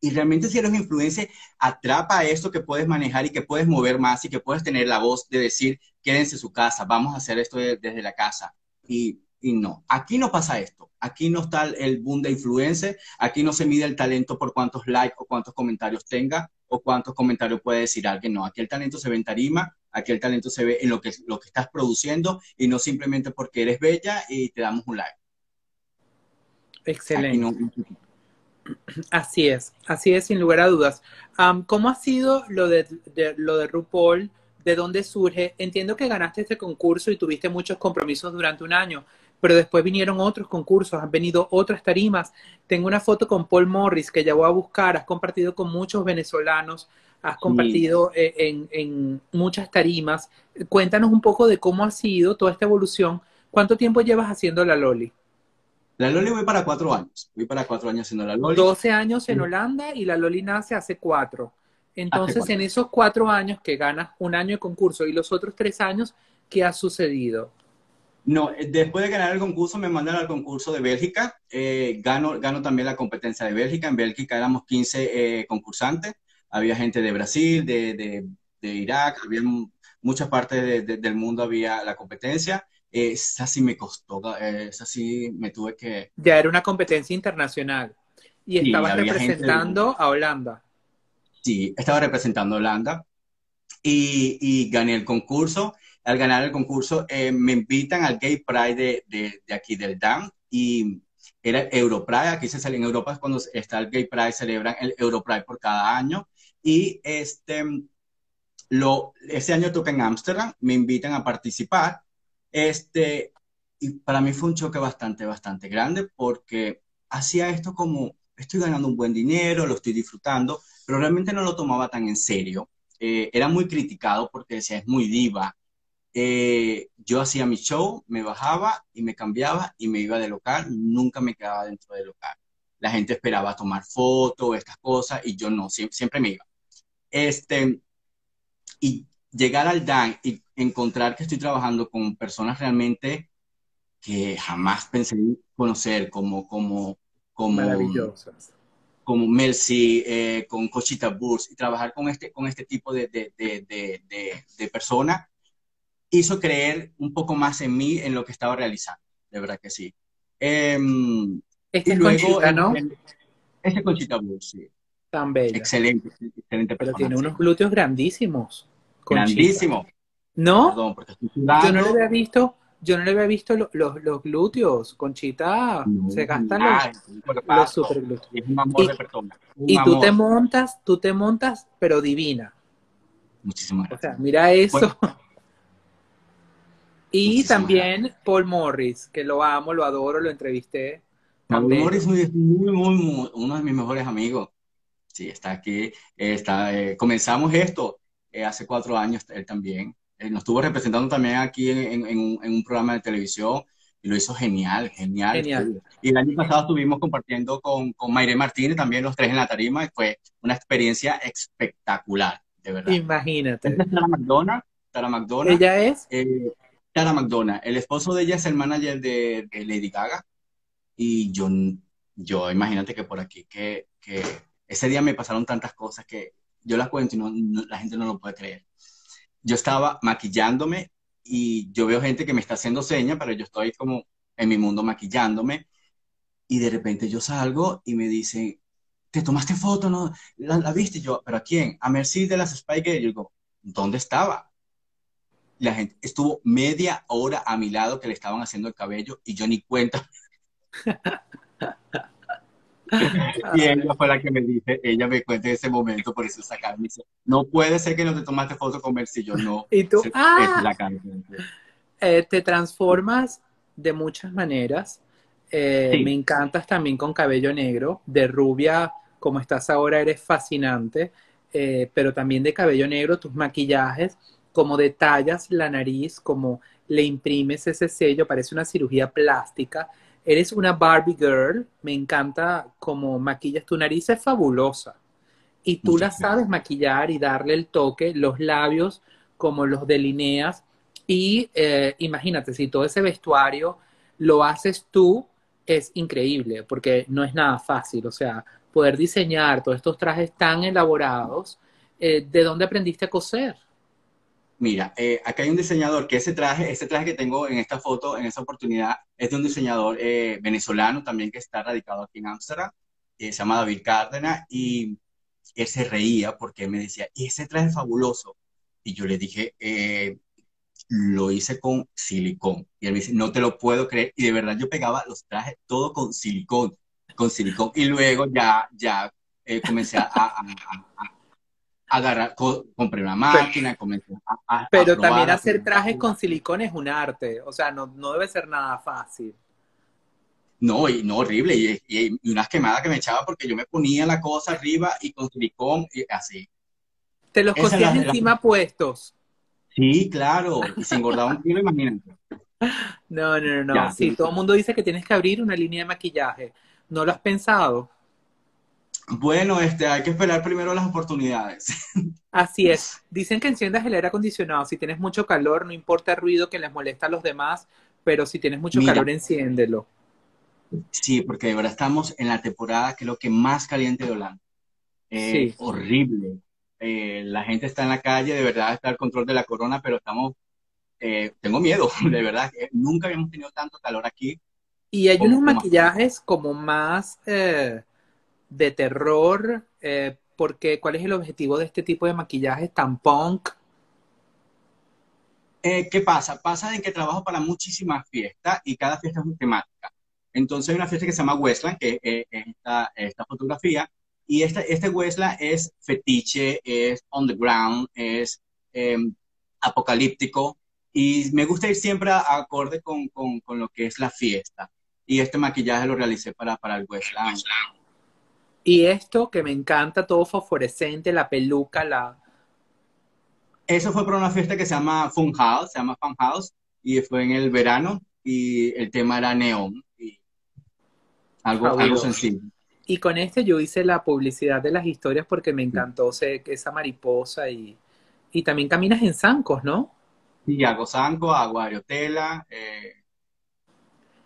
Y realmente si eres influencer, atrapa esto que puedes manejar y que puedes mover más y que puedes tener la voz de decir, quédense en su casa, vamos a hacer esto desde la casa. Y y no. Aquí no pasa esto. Aquí no está el boom de influencer. Aquí no se mide el talento por cuántos likes o cuántos comentarios tenga o cuántos comentarios puede decir alguien. No, aquí el talento se ve en tarima, aquí el talento se ve en lo que, lo que estás produciendo y no simplemente porque eres bella y te damos un like. Excelente. Así es, así es, sin lugar a dudas. ¿Cómo ha sido lo de, de, lo de RuPaul? ¿De dónde surge? Entiendo que ganaste este concurso y tuviste muchos compromisos durante un año, pero después vinieron otros concursos, han venido otras tarimas. Tengo una foto con Paul Morris que ya voy a buscar, has compartido con muchos venezolanos, has compartido eh, en, en, muchas tarimas. Cuéntanos un poco de cómo ha sido toda esta evolución. ¿Cuánto tiempo llevas haciendo la Loli? La Loli voy para cuatro años. Voy para cuatro años haciendo la Loli. Doce años en Holanda y la Loli nace hace cuatro. Entonces, en esos cuatro años que ganas un año de concurso y los otros tres años, ¿qué ha sucedido? No, eh, después de ganar el concurso me mandaron al concurso de Bélgica. Eh, gano, gano también la competencia de Bélgica. En Bélgica éramos 15 eh, concursantes. Había gente de Brasil, de, de, de Irak, había muchas partes del mundo había la competencia. esa sí me costó, eh, esa sí me tuve que... Ya era una competencia internacional. Y Sí, estabas gente representando a Holanda. Sí, estaba representando a Holanda y, y gané el concurso. Al ganar el concurso, eh, me invitan al Gay Pride de, de- aquí del DAM y era Europride. Aquí se sale en Europa cuando está el Gay Pride, celebran el Europride por cada año. Y este, ese año toca en Ámsterdam, me invitan a participar. Este, y para mí fue un choque bastante, bastante grande porque hacía esto como, estoy ganando un buen dinero, lo estoy disfrutando, pero realmente no lo tomaba tan en serio. Eh, era muy criticado porque decía, es muy diva. Eh, yo hacía mi show, me bajaba y me cambiaba y me iba de local, nunca me quedaba dentro del local. La gente esperaba tomar fotos, estas cosas, y yo no, siempre, siempre me iba. Este, y llegar al DAN y encontrar que estoy trabajando con personas realmente que jamás pensé conocer, como, como, como, como Mercy, eh, con Cochita Burs, y trabajar con este, con este tipo de, de, de, de personas hizo creer un poco más en mí, en lo que estaba realizando, de verdad que sí. Em, Esta y es luego, Conchita, ¿no? el- este Conchita Burs, sí. Tan bella. Excelente, excelente Pero tiene unos glúteos grandísimos. Conchita. Grandísimo. ¿No? Perdón, porque estoy Yo no le había visto, yo no le había visto lo- los, los glúteos. Conchita No, se gastan nada, los, es los super glúteos. Es un amor Y- de persona. Un Y tú amor. te montas, tú te montas, pero divina. Muchísimas O gracias. sea, mira eso. Bueno. Y también Paul Morris, que lo amo, lo adoro, lo entrevisté. Paul bello. Morris es muy, muy, muy- uno de mis mejores amigos. Sí, está aquí. eh, Está, eh, comenzamos esto eh, hace cuatro años, él también. Eh, nos estuvo representando también aquí en, en- en un, en un programa de televisión y lo hizo genial, genial. Genial. Y el año pasado estuvimos compartiendo con, con Mayre Martínez, también los tres en la tarima, y fue una experiencia espectacular, de verdad. Imagínate. Esta es Tara McDonald. Tara McDonald. Ella es, Eh, Tara McDonald, el esposo de ella es el manager de, Lady Gaga. Y yo, yo, imagínate que por aquí, que, que ese día me pasaron tantas cosas que yo las cuento y no, la gente no lo puede creer. Yo estaba maquillándome y yo veo gente que me está haciendo señas, pero yo estoy como en mi mundo maquillándome. Y de repente yo salgo y me dicen, ¿te tomaste foto? ¿No? ¿La, la viste? Yo, ¿pero a quién? A Mercy de las Spy Girls. Yo digo, ¿dónde estaba? La gente estuvo media hora a mi lado que le estaban haciendo el cabello y yo ni cuenta. Y ella fue la que me dice, ella me cuenta en ese momento, por eso sacaron, me dice, no puede ser que no te tomaste foto con Mercy, Y yo no. y tú, Es- ¡ah! es la canción. Eh, te transformas de muchas maneras. Eh, Sí. Me encantas también con cabello negro, de rubia, como estás ahora, eres fascinante, eh, pero también de cabello negro, tus maquillajes, como detallas la nariz, como le imprimes ese sello, parece una cirugía plástica. Eres una Barbie girl, me encanta como maquillas tu nariz, es fabulosa. Y tú Muchas la gracias. sabes maquillar y darle el toque, los labios como los delineas. Y eh, imagínate, si todo ese vestuario lo haces tú, es increíble, porque no es nada fácil. O sea, poder diseñar todos estos trajes tan elaborados, eh, ¿de dónde aprendiste a coser? Mira, eh, acá hay un diseñador que ese traje, ese traje que tengo en esta foto, en esta oportunidad, es de un diseñador eh, venezolano también que está radicado aquí en Ámsterdam, eh, se llama David Cárdenas, y él se reía porque me decía, y ese traje es fabuloso. Y yo le dije, eh, lo hice con silicón. Y él me dice, no te lo puedo creer. Y de verdad yo pegaba los trajes todo con silicón, con silicón. Y luego ya, ya comencé a agarrar, co- compré una máquina, comencé a, a- a Pero probar, también hacer trajes con silicón es un arte, o sea, no, no debe ser nada fácil. No, y no, horrible. Y, y- y unas quemadas que me echaba porque yo me ponía la cosa arriba y con silicón y así. Te los Esa cosías la- la- encima puestos. Sí, claro. Y si engordaba un kilo, imagínate. (laughs) No, no, no, no. Ya. Sí, todo el mundo dice que tienes que abrir una línea de maquillaje. ¿No lo has pensado? Bueno, este, hay que esperar primero las oportunidades. (laughs) Así es. Dicen que enciendas el aire acondicionado. Si tienes mucho calor, no importa el ruido que les molesta a los demás, pero si tienes mucho Mira. calor, enciéndelo. Sí, porque de verdad estamos en la temporada creo que más caliente de Holanda. Eh, Sí. Horrible. Eh, la gente está en la calle, de verdad está el control de la corona, pero estamos eh, tengo miedo, (laughs) de verdad. Nunca habíamos tenido tanto calor aquí. Y hay unos maquillajes como más eh, de terror, eh, porque ¿cuál es el objetivo de este tipo de maquillajes tan punk? Eh, ¿Qué pasa? Pasa en que trabajo para muchísimas fiestas y cada fiesta es una temática. Entonces hay una fiesta que se llama Westland, que es esta, esta fotografía, y este, este Westland es fetiche, es on the ground, es em, apocalíptico, y me gusta ir siempre a, acorde con, con, con, lo que es la fiesta. Y este maquillaje lo realicé para, para el Westland. Y esto que me encanta, todo fosforescente, la peluca, la... Eso fue para una fiesta que se llama Fun House, se llama Fun House, y fue en el verano, y el tema era neón, y algo, algo sencillo. Y con este yo hice la publicidad de las historias porque me encantó sé, esa mariposa y, y también caminas en zancos, ¿no? Sí, hago zanco, hago ariotela, eh...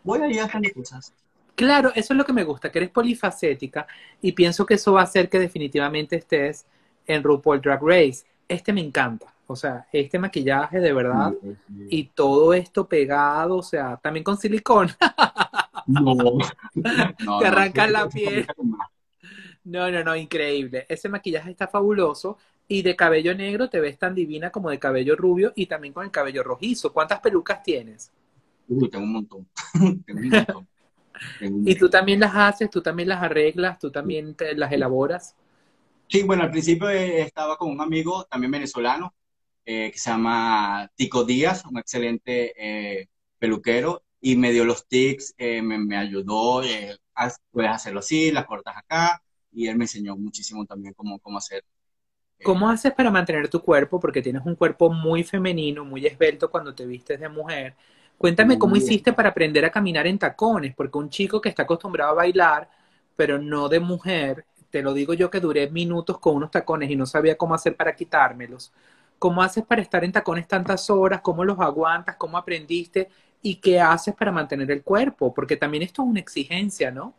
voy a ir haciendo cosas. Claro, eso es lo que me gusta, que eres polifacética y pienso que eso va a hacer que definitivamente estés en RuPaul Drag Race. Este me encanta, o sea, este maquillaje de verdad y todo esto pegado, o sea, también con silicón. (laughs) No, no Te arrancas la piel. No, no, no, increíble. Ese maquillaje está fabuloso y de cabello negro te ves tan divina como de cabello rubio y también con el cabello rojizo. ¿Cuántas pelucas tienes? Uy, tengo un montón. (laughs) tengo un montón. ¿Y tú también las haces? ¿Tú también las arreglas? ¿Tú también te, las elaboras? Sí, bueno, al principio estaba con un amigo también venezolano eh, que se llama Tico Díaz, un excelente eh, peluquero, y me dio los tics, eh, me, me, ayudó, puedes hacerlo así, las cortas acá, y él me enseñó muchísimo también cómo, cómo hacer. ¿Cómo haces para mantener tu cuerpo? Porque tienes un cuerpo muy femenino, muy esbelto cuando te vistes de mujer Cuéntame cómo hiciste para aprender a caminar en tacones, porque un chico que está acostumbrado a bailar, pero no de mujer, te lo digo yo que duré minutos con unos tacones y no sabía cómo hacer para quitármelos. ¿Cómo haces para estar en tacones tantas horas? ¿Cómo los aguantas? ¿Cómo aprendiste? ¿Y qué haces para mantener el cuerpo? Porque también esto es una exigencia, ¿no?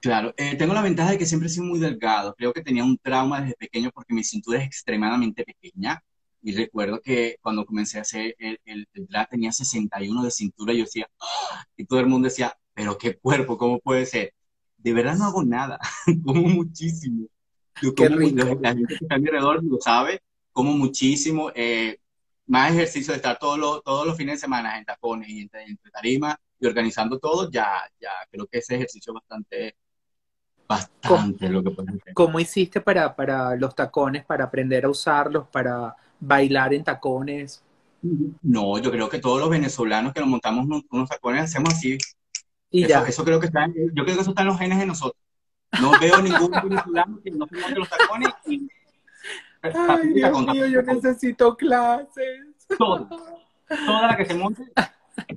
Claro, eh, tengo la ventaja de que siempre he sido muy delgado. Creo que tenía un trauma desde pequeño porque mi cintura es extremadamente pequeña. Y recuerdo que cuando comencé a hacer el, el, drag tenía 61 de cintura y yo decía, ¡Ah! y todo el mundo decía, pero qué cuerpo, ¿cómo puede ser? De verdad no hago nada, (laughs) como muchísimo. Yo como, la gente que está a mi alrededor lo sabe, como muchísimo. Eh, más ejercicio de estar todos los, todos los fines de semana en tacones y entre, entre tarima y organizando todo, ya, ya creo que ese ejercicio bastante, bastante ¿Cómo, lo que puedes hacer. ¿Cómo hiciste para, para los tacones, para aprender a usarlos, para bailar en tacones? No, yo creo que todos los venezolanos que nos montamos unos, tacones hacemos así. Y eso, ya. eso creo que está, yo creo que eso está en los genes de nosotros. No veo ningún (laughs) venezolano que no se monte los tacones y Ay, Dios mío, yo necesito clases. Toda, toda la que se monte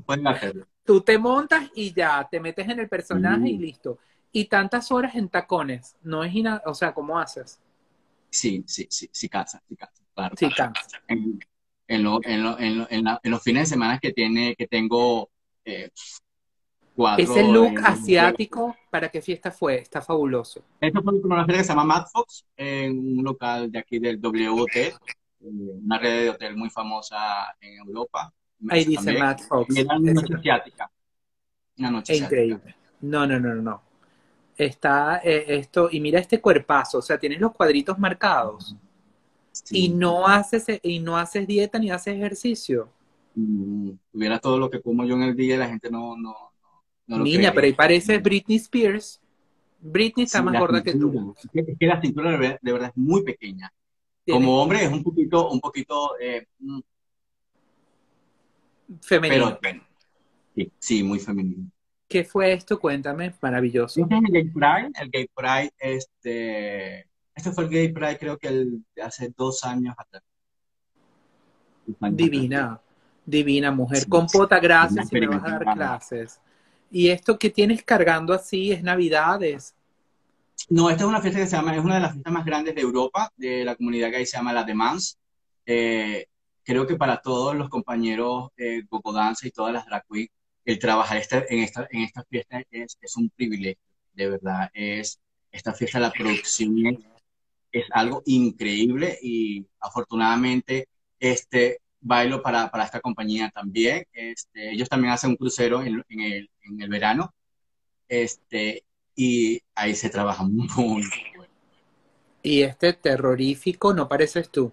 pueden hacerlo. Tú te montas y ya, te metes en el personaje Mm. y listo. Y tantas horas en tacones, no es ina o sea, ¿cómo haces? Sí, sí, sí, sí cansa, sí cansa, claro. Sí, cansa. En, en, lo, en, lo, en, la, en, los fines de semana que tiene, que tengo eh, cuatro. Ese look asiático, ¿para qué fiesta fue? Está fabuloso. Esto fue una feria que se llama Mad Fox, en un local de aquí del WT, eh, una red de hotel muy famosa en Europa. Ahí dice también. Mad Fox. Era una noche asiática. Una noche increíble. No, no, no, no, no. Está eh, esto, y mira este cuerpazo, o sea, tienes los cuadritos marcados. Sí. Y no haces, y no haces dieta ni haces ejercicio. Mm, tuviera todo lo que como yo en el día y la gente no, no, no lo Niña, pero ahí parece Britney Spears. Britney está Sí, más gorda que tú. Es que, la cintura de verdad, de verdad es muy pequeña. Tienes Como hombre es un poquito, un poquito, eh, mm, femenino. pero bueno, sí, sí, muy femenino. ¿Qué fue esto? Cuéntame, maravilloso. Este es el Gay Pride, el Gay Pride, este, este fue el Gay Pride creo que el de hace dos años atrás. Divina, divina mujer. Sí, Compota, gracias si me vas a dar clases. Y esto que tienes cargando así es Navidades. No, esta es una fiesta que se llama, es una de las fiestas más grandes de Europa, de la comunidad gay, se llama la Demans. Eh, creo que para todos los compañeros eh, Gogo Dance y todas las drag queens, el trabajar esta, en, esta, en esta fiesta es, es un privilegio, de verdad. Es, esta fiesta, la producción es, algo increíble y afortunadamente este, bailo para, para esta compañía también. Este, ellos también hacen un crucero en, en, el, en el verano. Este, y ahí se trabaja (laughs) muy Y este terrorífico, ¿no pareces tú?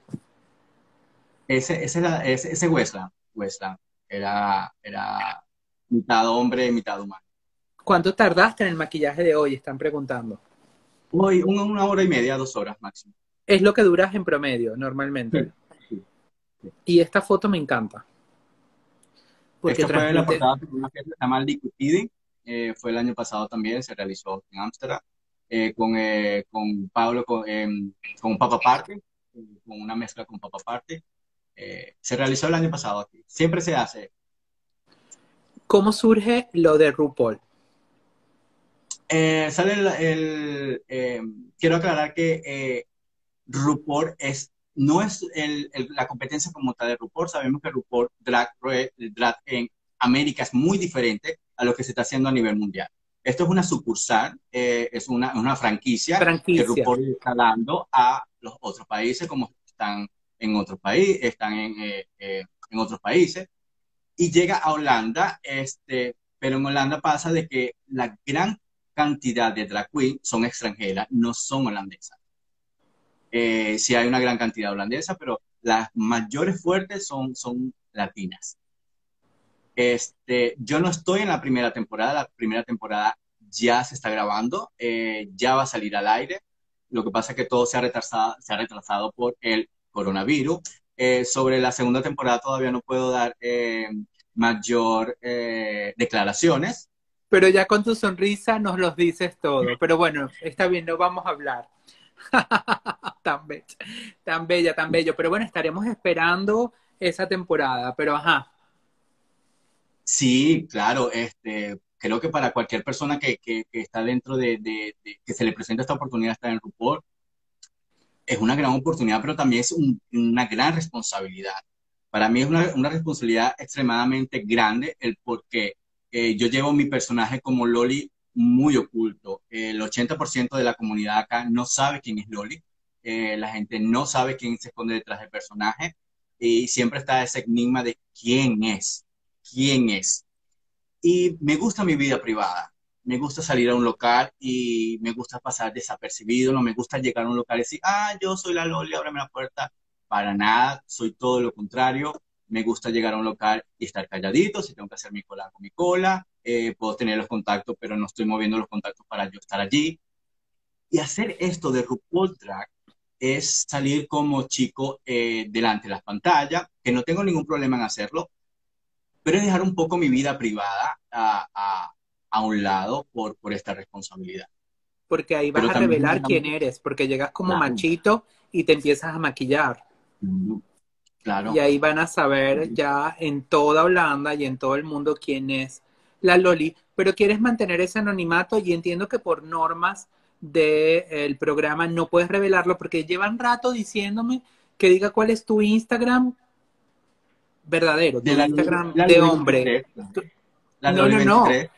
Ese, ese, era, ese, ese Westland, Westland era, era mitad hombre, mitad humano. ¿Cuánto tardaste en el maquillaje de hoy? Están preguntando. Hoy, una, hora y media, dos horas máximo. Es lo que duras en promedio, normalmente. Sí, sí. Y esta foto me encanta. Porque Esta fue la transmite- portada de una fiesta que se llama Liquid. Eh, fue el año pasado también, se realizó en Ámsterdam, eh, con, eh, con Pablo, con, em, con Papa Party, eh, con una mezcla con Papa Party. Eh, se realizó el año pasado aquí. Siempre se hace. ¿Cómo surge lo de RuPaul? Eh, sale el, el, eh, quiero aclarar que eh, RuPaul es, no es el- el- la competencia como tal de RuPaul. Sabemos que RuPaul drag, drag en América es muy diferente a lo que se está haciendo a nivel mundial. Esto es una sucursal, eh, es una, una franquicia, Franquicia. que RuPaul está dando a los otros países como están en otros países, están en, en otros países. Y llega a Holanda, este, pero en Holanda pasa de que la gran cantidad de drag queen son extranjeras, no son holandesas. Eh, sí hay una gran cantidad holandesa, pero las mayores fuertes son, son latinas. Este, yo no estoy en la primera temporada, la primera temporada ya se está grabando, eh, ya va a salir al aire. Lo que pasa es que todo se ha retrasado, se ha retrasado por el coronavirus. Eh, sobre la segunda temporada todavía no puedo dar eh, mayor declaraciones, Pero ya con tu sonrisa nos los dices todo. Pero bueno, está bien, no vamos a hablar. (laughs) tan bella, tan bella, tan bello. Pero bueno, estaremos esperando esa temporada. Pero ajá, Sí, claro, este, creo que para cualquier persona que, que- que está dentro de, de- de- que se le presenta esta oportunidad de estar en RuPaul, es una gran oportunidad, pero también es un- una gran responsabilidad. Para mí es una, una responsabilidad extremadamente grande el porque eh, yo llevo mi personaje como Loli muy oculto. El 80% de la comunidad acá no sabe quién es Loli. Eh, la gente no sabe quién se esconde detrás del personaje y siempre está ese enigma de quién es quién es. Y me gusta mi vida privada. Me gusta salir a un local y me gusta pasar desapercibido. No me gusta llegar a un local y decir, ah, yo soy la Loli, ábreme la puerta. Para nada, soy todo lo contrario. Me gusta llegar a un local y estar calladito. Si tengo que hacer mi cola, hago mi cola. Eh, puedo tener los contactos, pero no estoy moviendo los contactos para yo estar allí. Y hacer esto de RuPaul Drag es salir como chico eh, delante de las pantallas, que no tengo ningún problema en hacerlo, pero es dejar un poco mi vida privada a, a- a un lado por, por esta responsabilidad. porque ahí vas Pero a revelar quién eres, porque llegas como Claro. machito y te empiezas a maquillar. Claro. Y ahí van a saber ya en toda Holanda y en todo el mundo quién es la Loli, pero quieres mantener ese anonimato y entiendo que por normas del programa no puedes revelarlo porque llevan rato diciéndome que diga cuál es tu Instagram verdadero, tu De la- Instagram la de hombre. 23. La No, no, no. 23.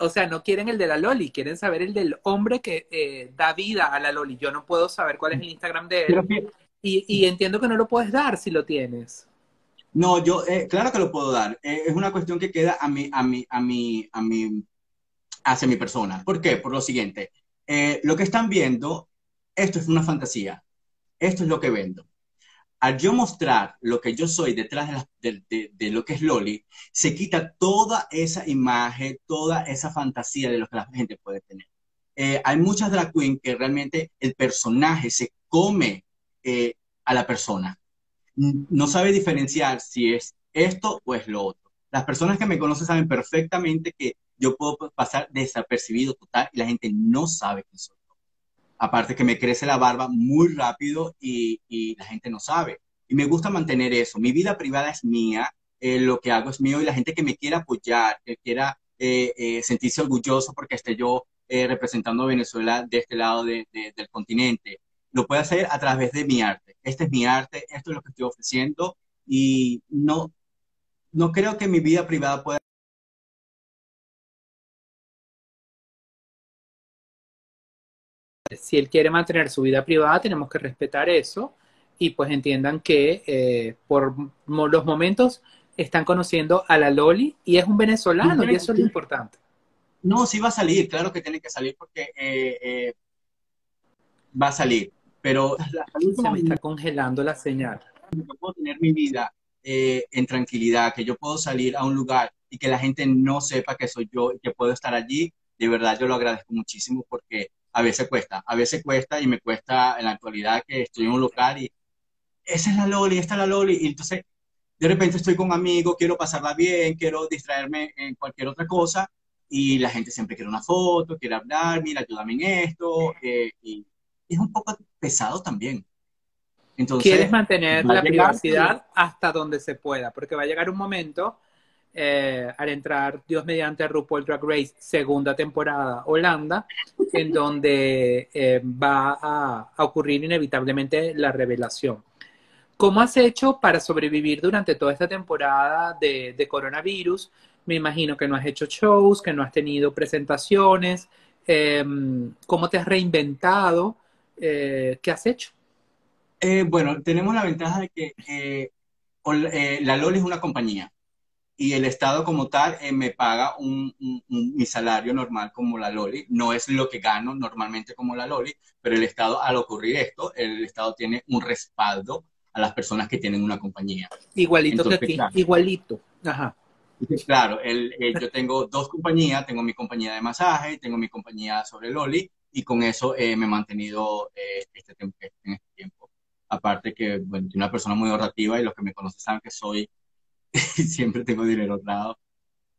O sea, no quieren el de la Loli, quieren saber el del hombre que eh, da vida a la Loli. Yo no puedo saber cuál es el Instagram de él. Pero Y, y entiendo que no lo puedes dar si lo tienes. No, yo, eh, claro que lo puedo dar. Eh, es una cuestión que queda a mi, a mi, a mi, a mi, hacia mi persona. ¿Por qué? Por lo siguiente. Eh, lo que están viendo, esto es una fantasía. Esto es lo que vendo. Al yo mostrar lo que yo soy detrás de, la- de- de- de lo que es Loli, se quita toda esa imagen, toda esa fantasía de lo que la gente puede tener. Eh, hay muchas drag queens que realmente el personaje se come eh, a la persona no sabe diferenciar si es esto o es lo otro. Las personas que me conocen saben perfectamente que yo puedo pasar desapercibido total y la gente no sabe quién soy yo. Aparte que me crece la barba muy rápido y, y la gente no sabe. Y me gusta mantener eso. Mi vida privada es mía, eh, lo que hago es mío y la gente que me quiera apoyar, que quiera eh, eh, sentirse orgulloso porque esté yo representando a Venezuela de este lado de- del continente, lo puede hacer a través de mi arte. Este es mi arte, esto es lo que estoy ofreciendo y no, no creo que mi vida privada pueda Si él quiere mantener su vida privada, tenemos que respetar eso. y pues entiendan que eh, por mo- los momentos están conociendo a la Loli y es un venezolano y eso es lo importante. No, sí va a salir, claro que tiene que salir porque eh, eh, va a salir. Pero la- al Se me está congelando la señal. yo puedo tener mi vida eh, en tranquilidad, que yo puedo salir a un lugar y que la gente no sepa que soy yo y que puedo estar allí, de verdad yo lo agradezco muchísimo porque a veces cuesta, a veces cuesta y me cuesta en la actualidad que estoy en un local y esa es la Loli, esta es la Loli, y entonces de repente estoy con amigos, quiero pasarla bien, quiero distraerme en cualquier otra cosa y la gente siempre quiere una foto, quiere hablar, mira, ayúdame en esto, eh, y es un poco pesado también. Entonces, Quieres mantener la privacidad hasta donde se pueda, porque va a llegar un momento eh, al entrar Dios mediante RuPaul Drag Race segunda temporada Holanda, en donde eh, va a, a ocurrir inevitablemente la revelación. ¿Cómo has hecho para sobrevivir durante toda esta temporada de, de coronavirus? Me imagino que no has hecho shows, que no has tenido presentaciones. eh, ¿Cómo te has reinventado? Eh, ¿Qué has hecho? Eh, bueno, tenemos la ventaja de que eh, eh, la Loli es una compañía y el Estado como tal eh, me paga un, un- un- mi salario normal como la Loli. No es lo que gano normalmente como la Loli, pero el Estado, al ocurrir esto, el Estado tiene un respaldo a las personas que tienen una compañía. Igualito Entonces, que aquí, claro. igualito. Ajá. Claro, el- eh, yo tengo dos compañías, tengo mi compañía de masaje, tengo mi compañía sobre Loli y con eso eh, me he mantenido eh, este tiempo, en este tiempo. Aparte que, bueno, soy una persona muy ahorrativa y los que me conocen saben que soy, (laughs) siempre tengo dinero ahorrado.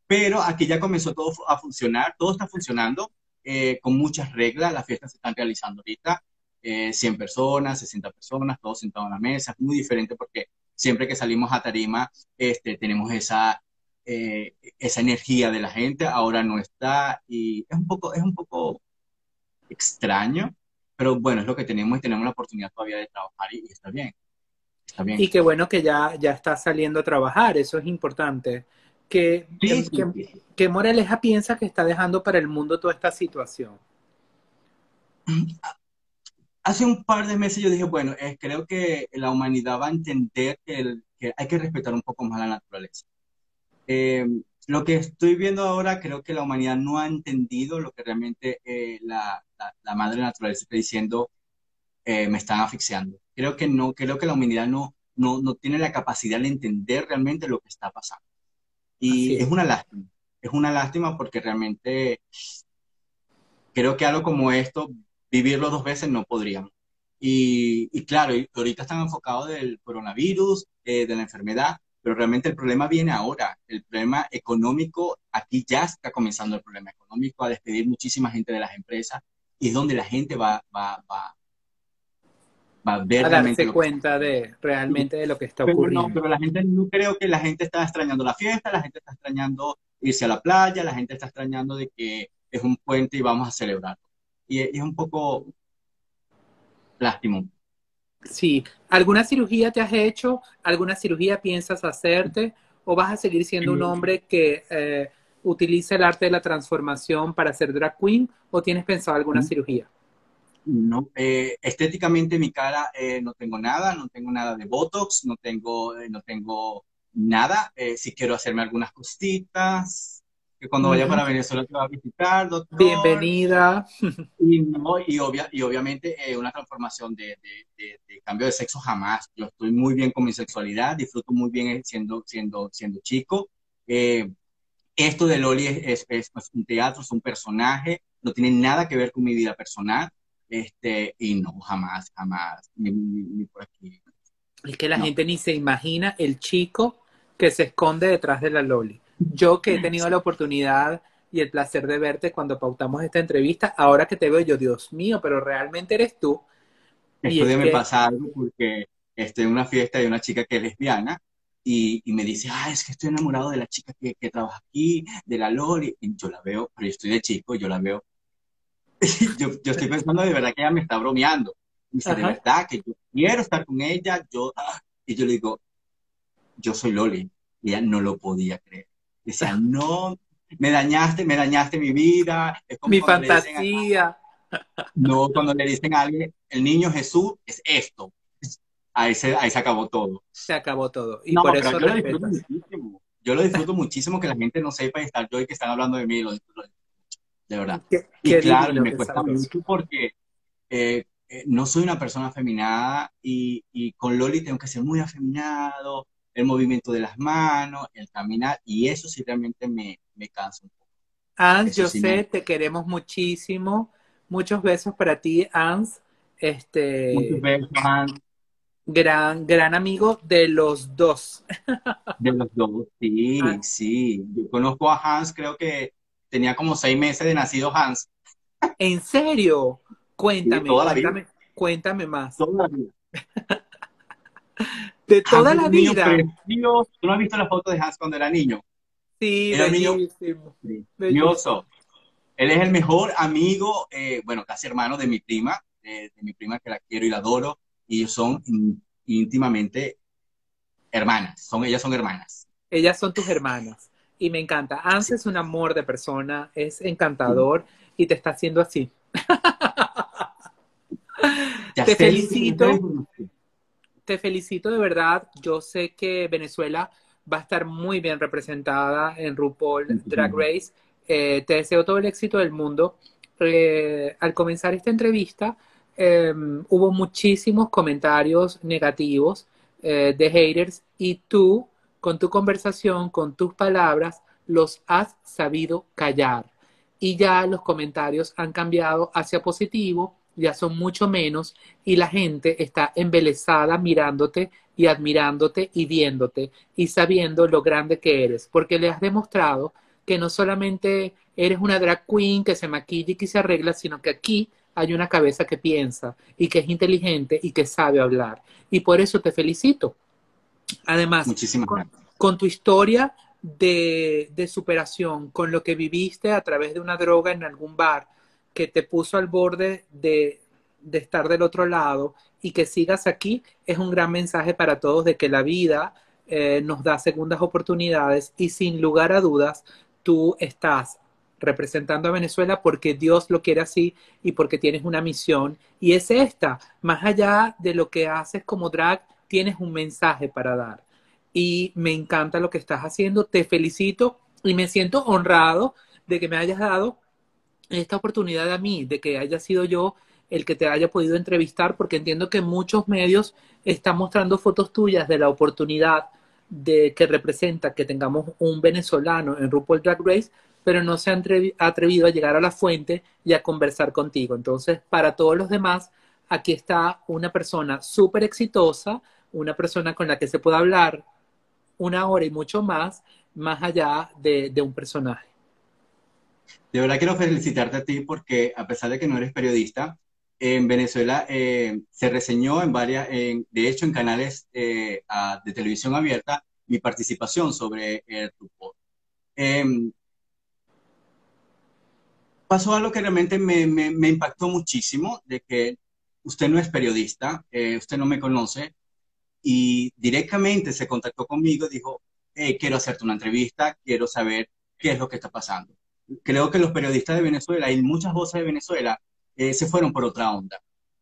Pero aquí ya comenzó todo a funcionar, todo está funcionando eh, con muchas reglas, las fiestas se están realizando ahorita, eh, 100 personas, 60 personas, todos sentados en la mesa, es muy diferente porque siempre que salimos a tarima este, tenemos esa, eh, esa energía de la gente, ahora no está y es un poco, es un poco extraño, pero bueno, es lo que tenemos y tenemos la oportunidad todavía de trabajar y, y está bien, está bien. Y qué bueno que ya, ya estás saliendo a trabajar, eso es importante. ¿Qué, Sí, qué- sí, moraleja piensa que está dejando para el mundo toda esta situación? (clears throat) Hace un par de meses yo dije, bueno, eh, creo que la humanidad va a entender que, el- que hay que respetar un poco más la naturaleza. Eh, lo que estoy viendo ahora, creo que la humanidad no ha entendido lo que realmente eh, la, la- la madre naturaleza está diciendo, eh, me están asfixiando. Creo que no, creo que la humanidad no, no, no tiene la capacidad de entender realmente lo que está pasando. Y es. es una lástima, es una lástima porque realmente creo que algo como esto, vivirlo dos veces no podríamos. Y, y claro, ahorita están enfocados del coronavirus, eh, de la enfermedad, pero realmente el problema viene ahora. El problema económico, aquí ya está comenzando el problema económico, a despedir muchísima gente de las empresas, y es donde la gente va, va, va, va a ver A darse cuenta de realmente de lo que está pero ocurriendo. no, pero la gente no creo que la gente está extrañando la fiesta, la gente está extrañando irse a la playa, la gente está extrañando de que es un puente y vamos a celebrar. Y es, un poco lástimo. Sí. ¿Alguna cirugía te has hecho? ¿Alguna cirugía piensas hacerte? ¿O vas a seguir siendo un hombre que eh, utiliza el arte de la transformación para ser drag queen? ¿O tienes pensado alguna Mm. cirugía? No, eh, estéticamente mi cara eh, no tengo nada, no tengo nada de Botox, no tengo, eh, no tengo nada. Eh, si quiero hacerme algunas cositas, que cuando vaya para Venezuela te va a visitar, doctor. Bienvenida. (laughs) Y, no, y, obvia- y obviamente eh, una transformación de, de- de- de cambio de sexo jamás. Yo estoy muy bien con mi sexualidad, disfruto muy bien eh, siendo, siendo, siendo chico. Eh, esto de Loli es, es- es, pues, un teatro, es un personaje, no tiene nada que ver con mi vida personal. Este, y no, jamás, jamás, ni, ni- ni por aquí. Es que la No. gente ni se imagina el chico que se esconde detrás de la Loli. Yo que he tenido la oportunidad y el placer de verte cuando pautamos esta entrevista, ahora que te veo yo, Dios mío, pero realmente eres tú. Y Estos es me que- pasa algo porque estoy en una fiesta de una chica que es lesbiana y, y me dice, ah, es que estoy enamorado de la chica que, que trabaja aquí, de la Loli. Y yo la veo, pero yo estoy de chico, yo la veo. (laughs) yo, yo estoy pensando de verdad que ella me está bromeando. Me dice, de Ajá. verdad que yo quiero estar con ella. Yo, y yo le digo, yo soy Loli. Y ella no lo podía creer. Decía, (laughs) no, me dañaste, me dañaste mi vida. Es como Mi dicen a- fantasía. no, cuando le dicen a alguien, el niño Jesús es esto. Ahí se, ahí se acabó todo. Se acabó todo. Y No, por pero eso yo lo disfruto muchísimo. Yo lo disfruto muchísimo que la gente no sepa estar yo y que están hablando de mí, lo mucho, de verdad. Qué, Y qué claro, me cuesta mucho porque eh, eh, no soy una persona afeminada y, y con Loli tengo que ser muy afeminado, el movimiento de las manos, el caminar, y eso sí realmente me, me cansa un poco. Ans, yo sí sé, me- te queremos muchísimo. Muchos besos para ti, Ans. Este, Muchos besos, Hans, gran, gran amigo de los dos. de los dos. Sí, Ah. sí. Yo conozco a Hans, creo que tenía como seis meses de nacido Hans. ¿En serio? Cuéntame, toda la vida. cuéntame, cuéntame más. Toda la vida. De toda Hans la vida. precioso. ¿Tú no has visto la foto de Hans cuando era niño? Sí, Era un niño- bellísimo. Sí. Bello. Mi oso. Él es el mejor amigo, eh, bueno, casi hermano de mi prima, eh, de mi prima que la quiero y la adoro, y son ín- íntimamente hermanas, son, ellas son hermanas. Ellas son tus hermanas. Y me encanta. Ans es un amor de persona, es encantador y te está haciendo así. (laughs) Ya Te felicito. Te felicito de verdad. Yo sé que Venezuela va a estar muy bien representada en RuPaul. Drag Race. Eh, te deseo todo el éxito del mundo. Eh, al comenzar esta entrevista, eh, hubo muchísimos comentarios negativos eh, de haters y tú, con tu conversación, con tus palabras, los has sabido callar. Y ya los comentarios han cambiado hacia positivo, ya son mucho menos y la gente está embelesada mirándote y admirándote y viéndote y sabiendo lo grande que eres, porque le has demostrado que no solamente eres una drag queen que se maquilla y que se arregla, sino que aquí hay una cabeza que piensa y que es inteligente y que sabe hablar. Y por eso te felicito. Además, Muchísimas con, gracias. con tu historia de, de superación, con lo que viviste a través de una droga en algún bar que te puso al borde de, de estar del otro lado y que sigas aquí, es un gran mensaje para todos de que la vida eh, nos da segundas oportunidades y sin lugar a dudas tú estás representando a Venezuela porque Dios lo quiere así y porque tienes una misión. Y es esta, más allá de lo que haces como drag, tienes un mensaje para dar. Y me encanta lo que estás haciendo, te felicito y me siento honrado de que me hayas dado esta oportunidad a mí, de que haya sido yo el que te haya podido entrevistar, porque entiendo que muchos medios están mostrando fotos tuyas de la oportunidad de que representa que tengamos un venezolano en RuPaul Drag Race, pero no se han atrevi- atrevido a llegar a la fuente y a conversar contigo. Entonces, para todos los demás, aquí está una persona súper exitosa, una persona con la que se puede hablar una hora y mucho más, más allá de, de un personaje. De verdad quiero felicitarte a ti porque a pesar de que no eres periodista, en Venezuela eh, se reseñó en varias, de hecho en canales eh, de televisión abierta, mi participación sobre RuPaul. Em, pasó algo que realmente me, impactó muchísimo, de que usted no es periodista, eh, usted no me conoce, y directamente se contactó conmigo dijo, "Eh, quiero hacerte una entrevista, quiero saber qué es lo que está pasando. Creo que los periodistas de Venezuela y muchas voces de Venezuela eh, se fueron por otra onda.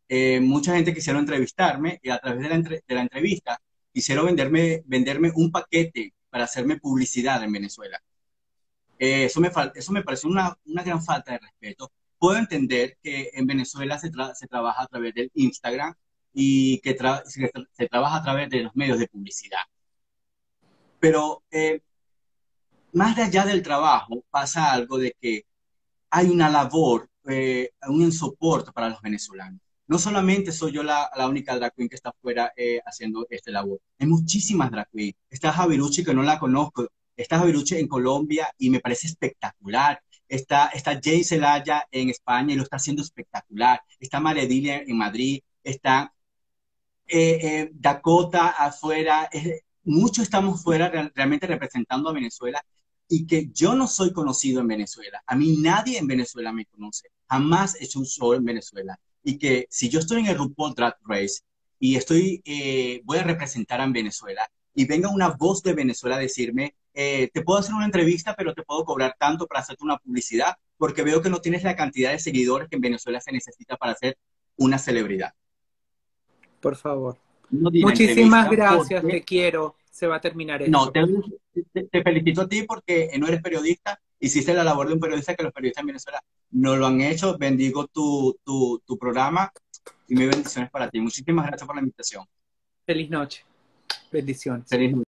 Eh, mucha gente quisieron entrevistarme y a través de la, entre- de la entrevista quisieron venderme, venderme un paquete para hacerme publicidad en Venezuela. Eh, eso, me, eso me pareció una, una gran falta de respeto. Puedo entender que en Venezuela se, tra- se trabaja a través del Instagram y que tra- se, se trabaja a través de los medios de publicidad. Pero eh, más allá del trabajo pasa algo de que hay una labor, eh, un soporte para los venezolanos. No solamente soy yo la, la única drag queen que está afuera eh, haciendo este labor. Hay muchísimas drag queens. Está Javiruchi, que no la conozco. Está Javiruchi en Colombia y me parece espectacular. Está, está Jay Zelaya en España y lo está haciendo espectacular. Está Maredilia en Madrid. Está eh, eh, Dakota afuera. Eh, muchos estamos fuera real- realmente representando a Venezuela y que yo no soy conocido en Venezuela. A mí nadie en Venezuela me conoce. Jamás he hecho un show en Venezuela. Y que si yo estoy en el RuPaul Drag Race y estoy, eh, voy a representar a Venezuela y venga una voz de Venezuela a decirme, eh, te puedo hacer una entrevista, pero te puedo cobrar tanto para hacerte una publicidad, porque veo que no tienes la cantidad de seguidores que en Venezuela se necesita para ser una celebridad. Por favor. no Muchísimas gracias, porque- te quiero. Se va a terminar esto. No, te, te- te felicito a ti porque no eres periodista, hiciste la labor de un periodista que los periodistas en Venezuela no lo han hecho. Bendigo tu, tu, tu programa y mis bendiciones para ti. Muchísimas gracias por la invitación. Feliz noche. Bendiciones. Feliz noche.